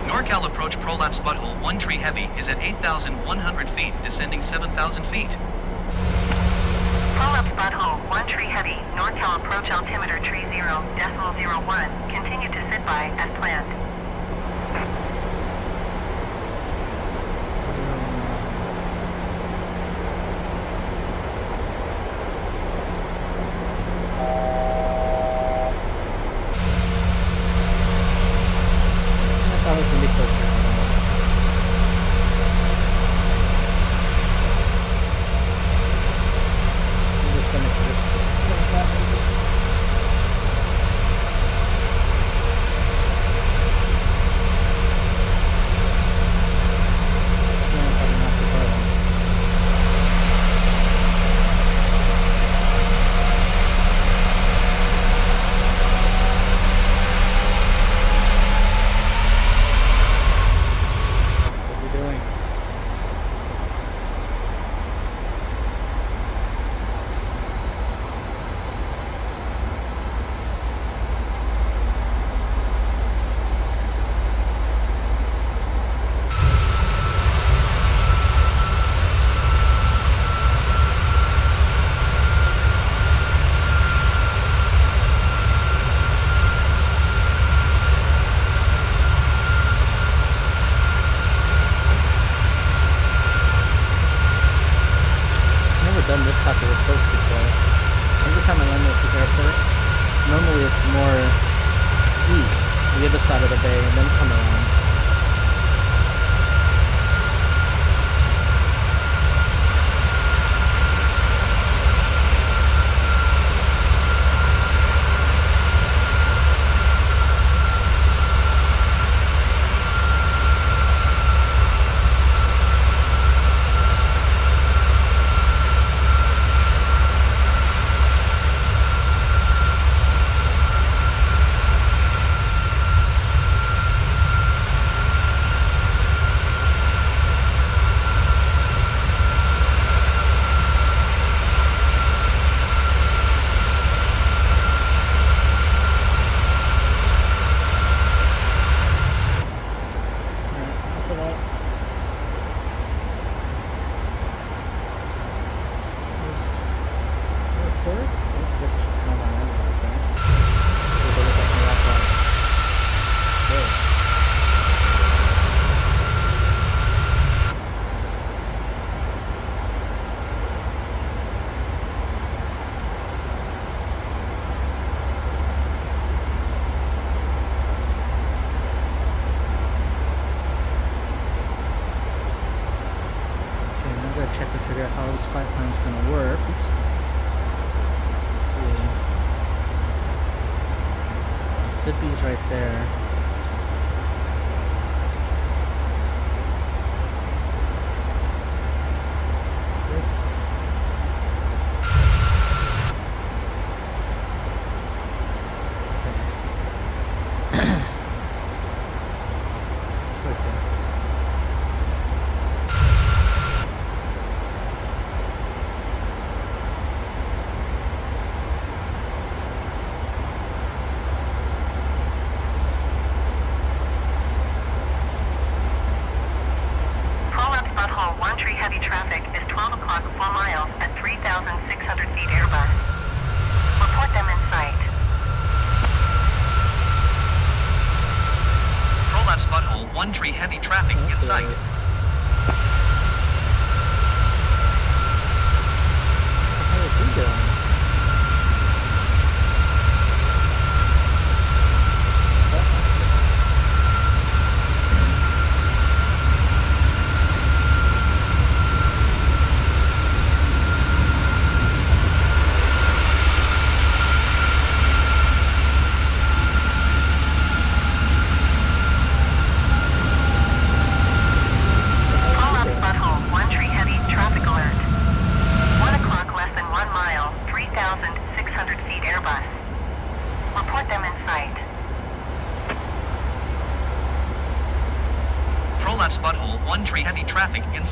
B: NorCal approach prolapse butthole, one tree heavy is at 8,100 feet, descending 7,000 feet.
C: Up butthole, one tree heavy, NorCal approach altimeter tree zero decimal zero one. Continue to sit by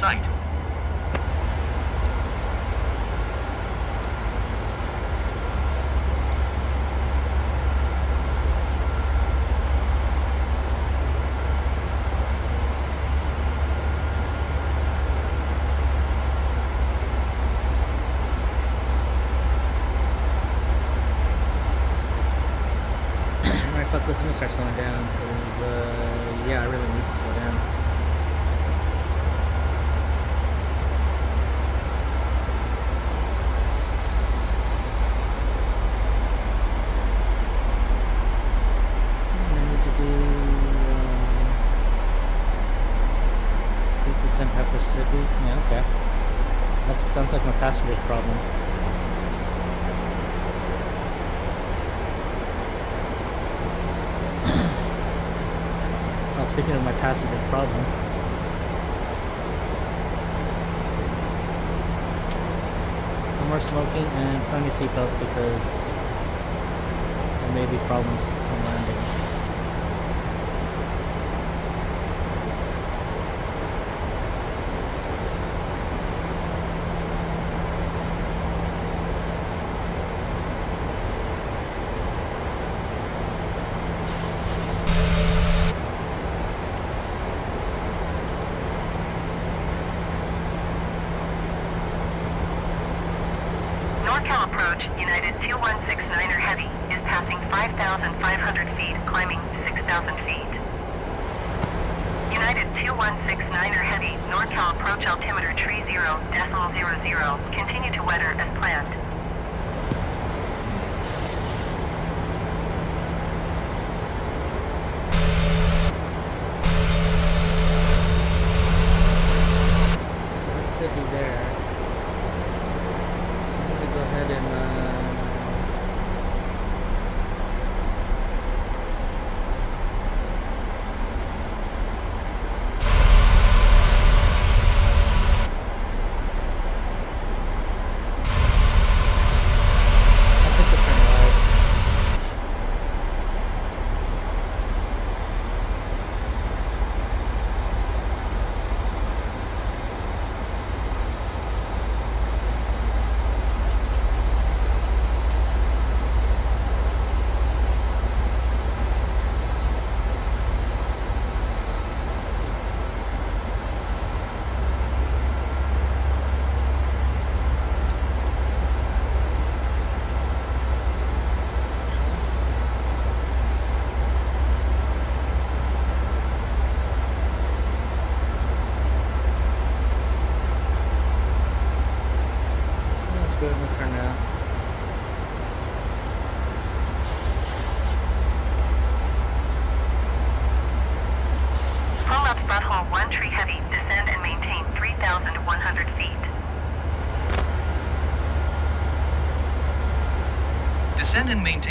C: traffic in sight.
A: Alright, fuck this. I'm gonna start slowing down. Because, uh, yeah, I really need to slow down. Hmm, I need to do, um, sleep descent Pepper City. Yeah, okay. That sounds like my passenger's problem. Well, speaking of my passenger's problem, no more smoking and put on your seatbelt because there may be problems
B: through there.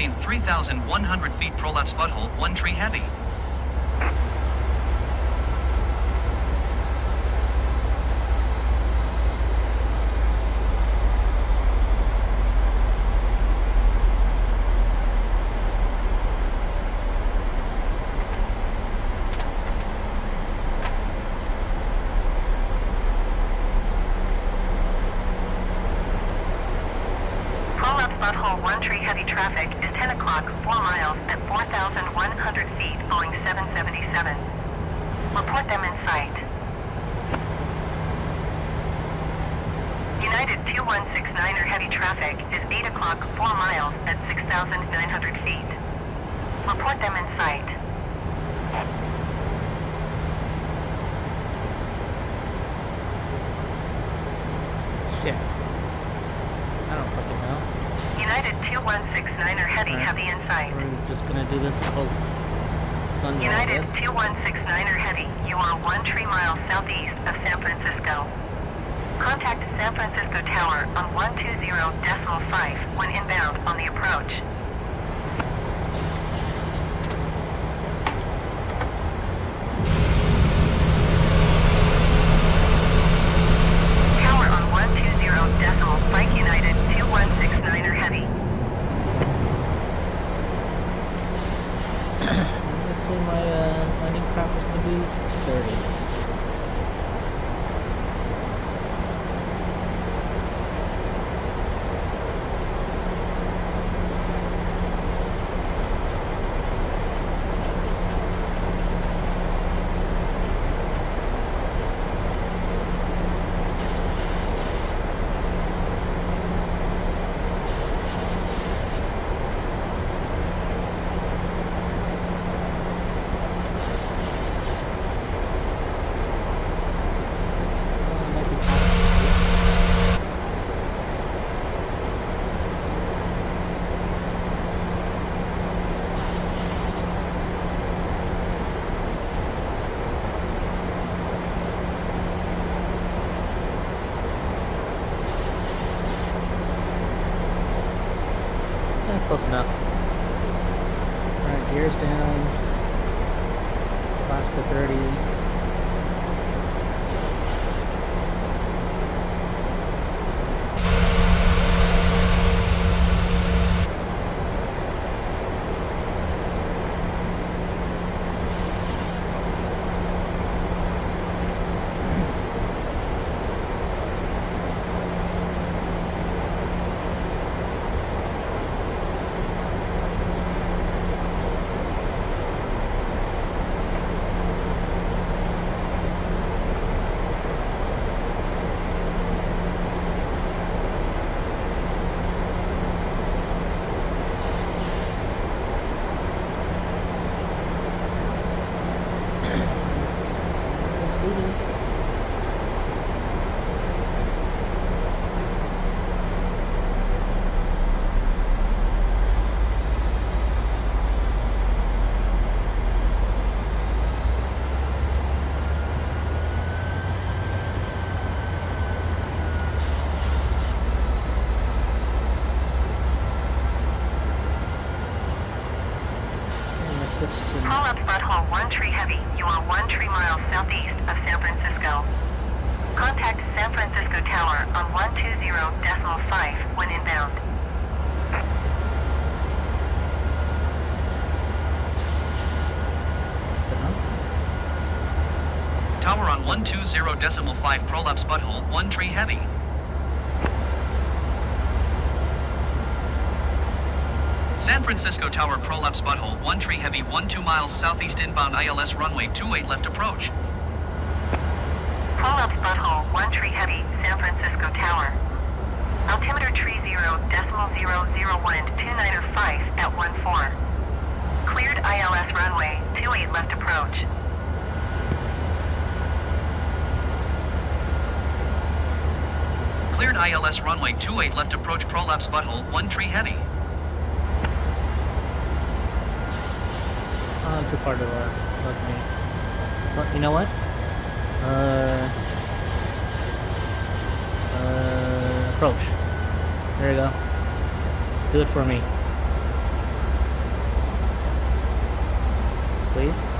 B: Maintain 3,100 feet prolapse butthole, one tree heavy.
C: Prolapse butthole one tree heavy traffic is 10 o'clock, 4 miles at 4,100 feet, Boeing 777. Report them in sight. United 2169er heavy traffic is 8 o'clock, 4 miles at 6,900 feet. Report them in sight.
A: Shit. I don't fucking know.
C: United 2169er heavy,
A: Alright.
C: heavy in sight.
A: We're just gonna do this whole
C: United
A: I
C: 2169er Heavy, you are one tree mile southeast of San Francisco. Contact San Francisco Tower decimal
B: 5 prolapse butthole, one tree heavy. San Francisco Tower prolapse butthole, one tree heavy, one two miles southeast inbound ILS runway 28 left approach.
C: Prolapse butthole one tree heavy. San Francisco Tower. Altimeter tree zero decimal two or oh five at one four. Cleared ILS runway two eight left approach.
B: Cleared ILS runway 28 left approach prolapse butthole, one tree heavy.
A: I'm too far to the me. But you know what? Uh. Uh. Approach. There you go. Do it for me.
C: Please.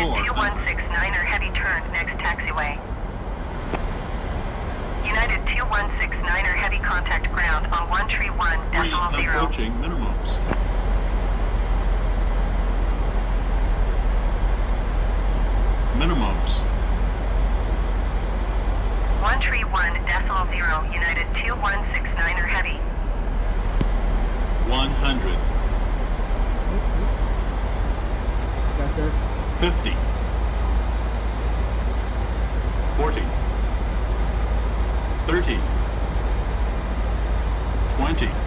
E: four. 2169 or heavy turn next taxiway. United 2169 or heavy contact ground on 131 decimal zero.
F: Approaching minimums. Minimums.
E: 131 decimal zero United 2169 or
F: heavy. 100.
C: Got this. 50, 40, 30, 20,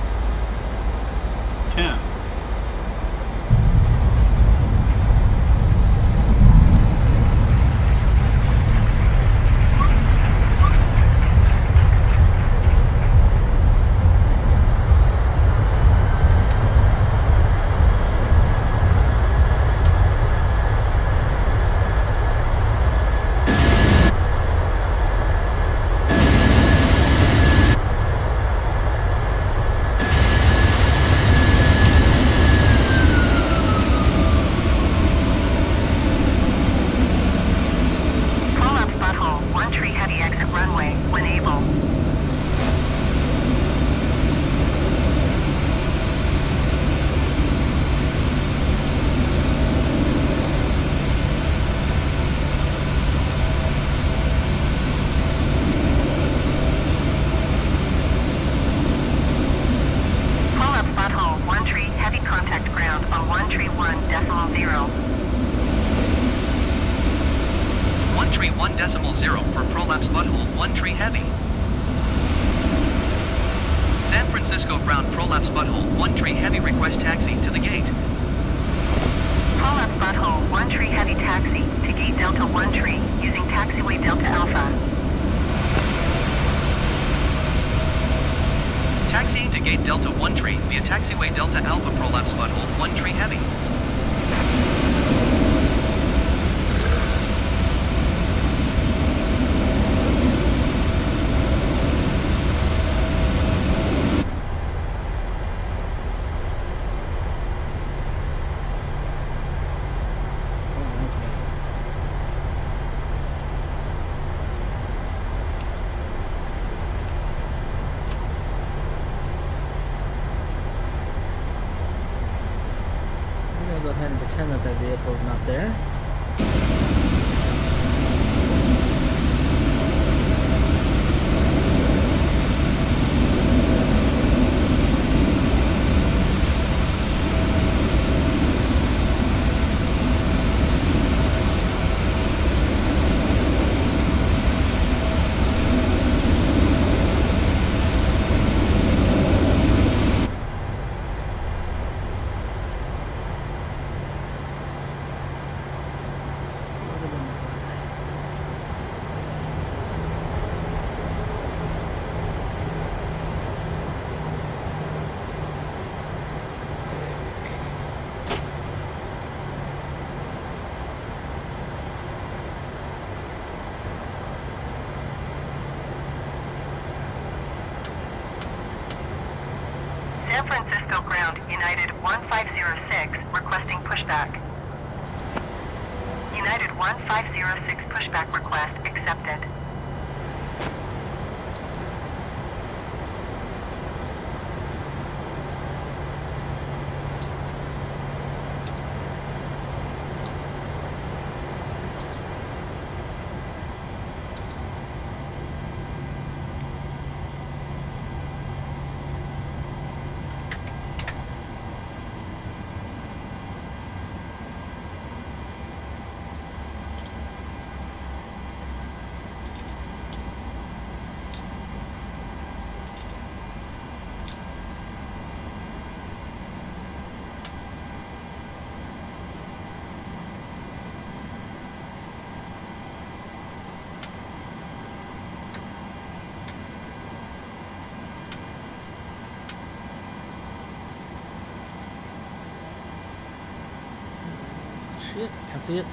A: Shit, it.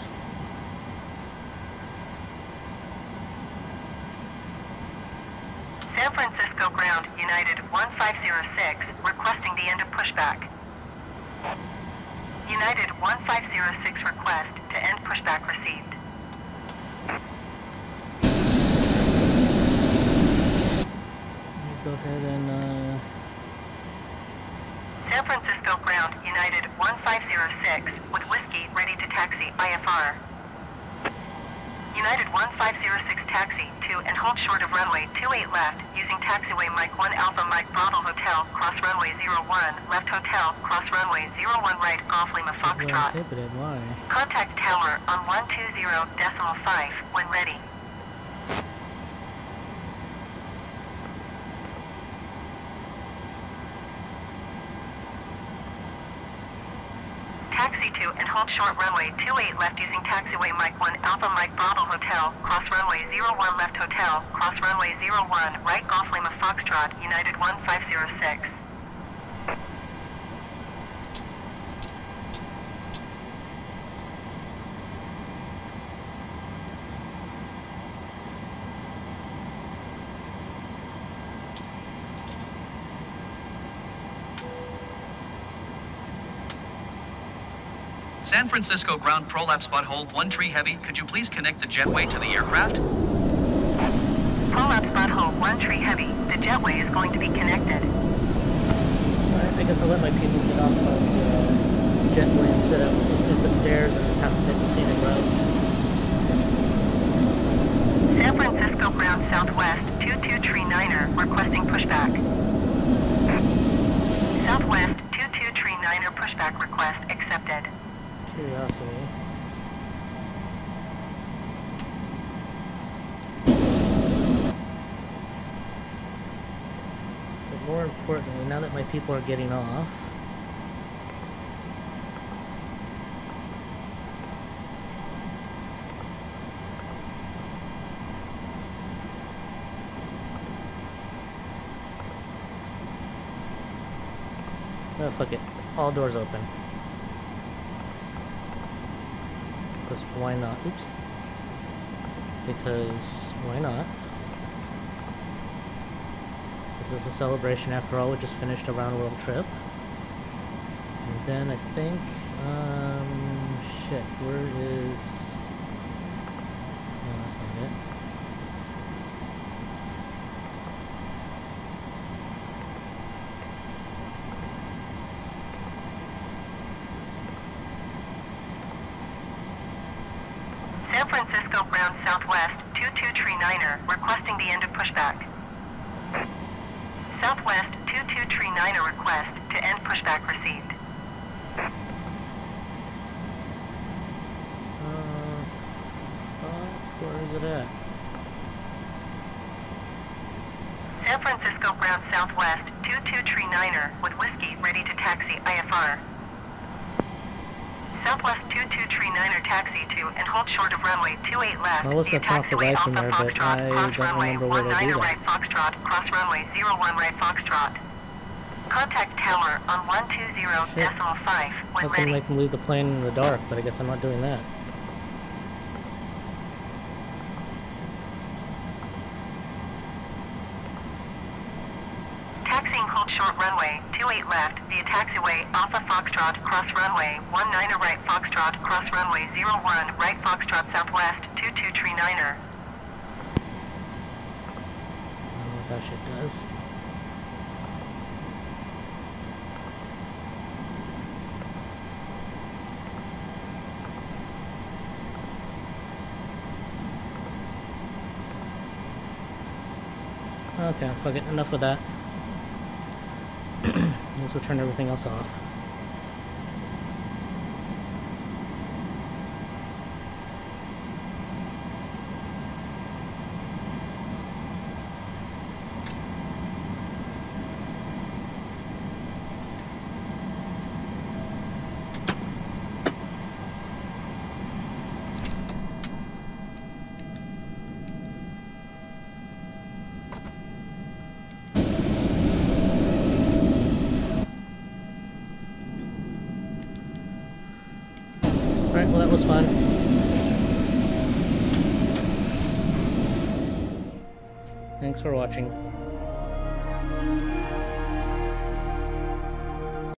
C: San Francisco ground United 1506 requesting the end of pushback. United 1506 request to end pushback received.
A: Go ahead and uh,
C: San Francisco ground United 1506 with whiskey ready to taxi IFR. United 1506 taxi to and hold short of runway 28 left using taxiway Mike 1 Alpha Mike Bravo Hotel cross runway 01 left hotel cross runway 01 right off Lima Foxtrot. Contact tower on 120 decimal 5 when ready. Taxi to and hold short runway 28 left using taxiway Mike 1 Alpha Mike Bravo Hotel, cross runway 01 left hotel, cross runway 01 right Golf Lima Foxtrot, United 1506.
B: San Francisco ground prolapse butthole, 1 tree heavy. Could you please connect the jetway to the aircraft?
C: Prolapse butthole 1 tree heavy. The jetway is going to be connected.
A: Alright, I guess I'll let my people get off of the uh, jetway and sit up the stupid stairs and have to take the scenic route.
C: San Francisco ground southwest 2239er requesting pushback. Southwest 2239er pushback pushback request accepted.
A: Curiosity. But more importantly, now that my people are getting off, Oh, fuck it. All doors open. Because why not? Oops. Because why not? This is a celebration after all. We just finished a round world trip. And then I think, um, shit, where is... No, that's not it.
C: San Francisco Ground Southwest 2239er requesting the end of pushback. Southwest 2239er request to end pushback received.
A: Uh, fuck, where is it at?
C: San Francisco Ground Southwest 2239er with whiskey ready to taxi IFR. Southwest 2239er taxi to and hold short of runway 28 left.
A: I was gonna off the lights in there, but I don't remember where to do that.
C: right Foxtrot, cross runway 01 right Foxtrot. Contact tower on 120
A: Shit.
C: decimal 5
A: I was gonna make them leave the plane in the dark, but I guess I'm not doing that.
C: Taxiing hold short runway 28 left via taxiway Alpha Foxtrot, cross runway 19 right Foxtrot, cross runway 01 right Foxtrot Southwest 2239er.
A: I don't know what that shit does. Okay, fuck it. Enough of that. Let's we'll turn everything else off.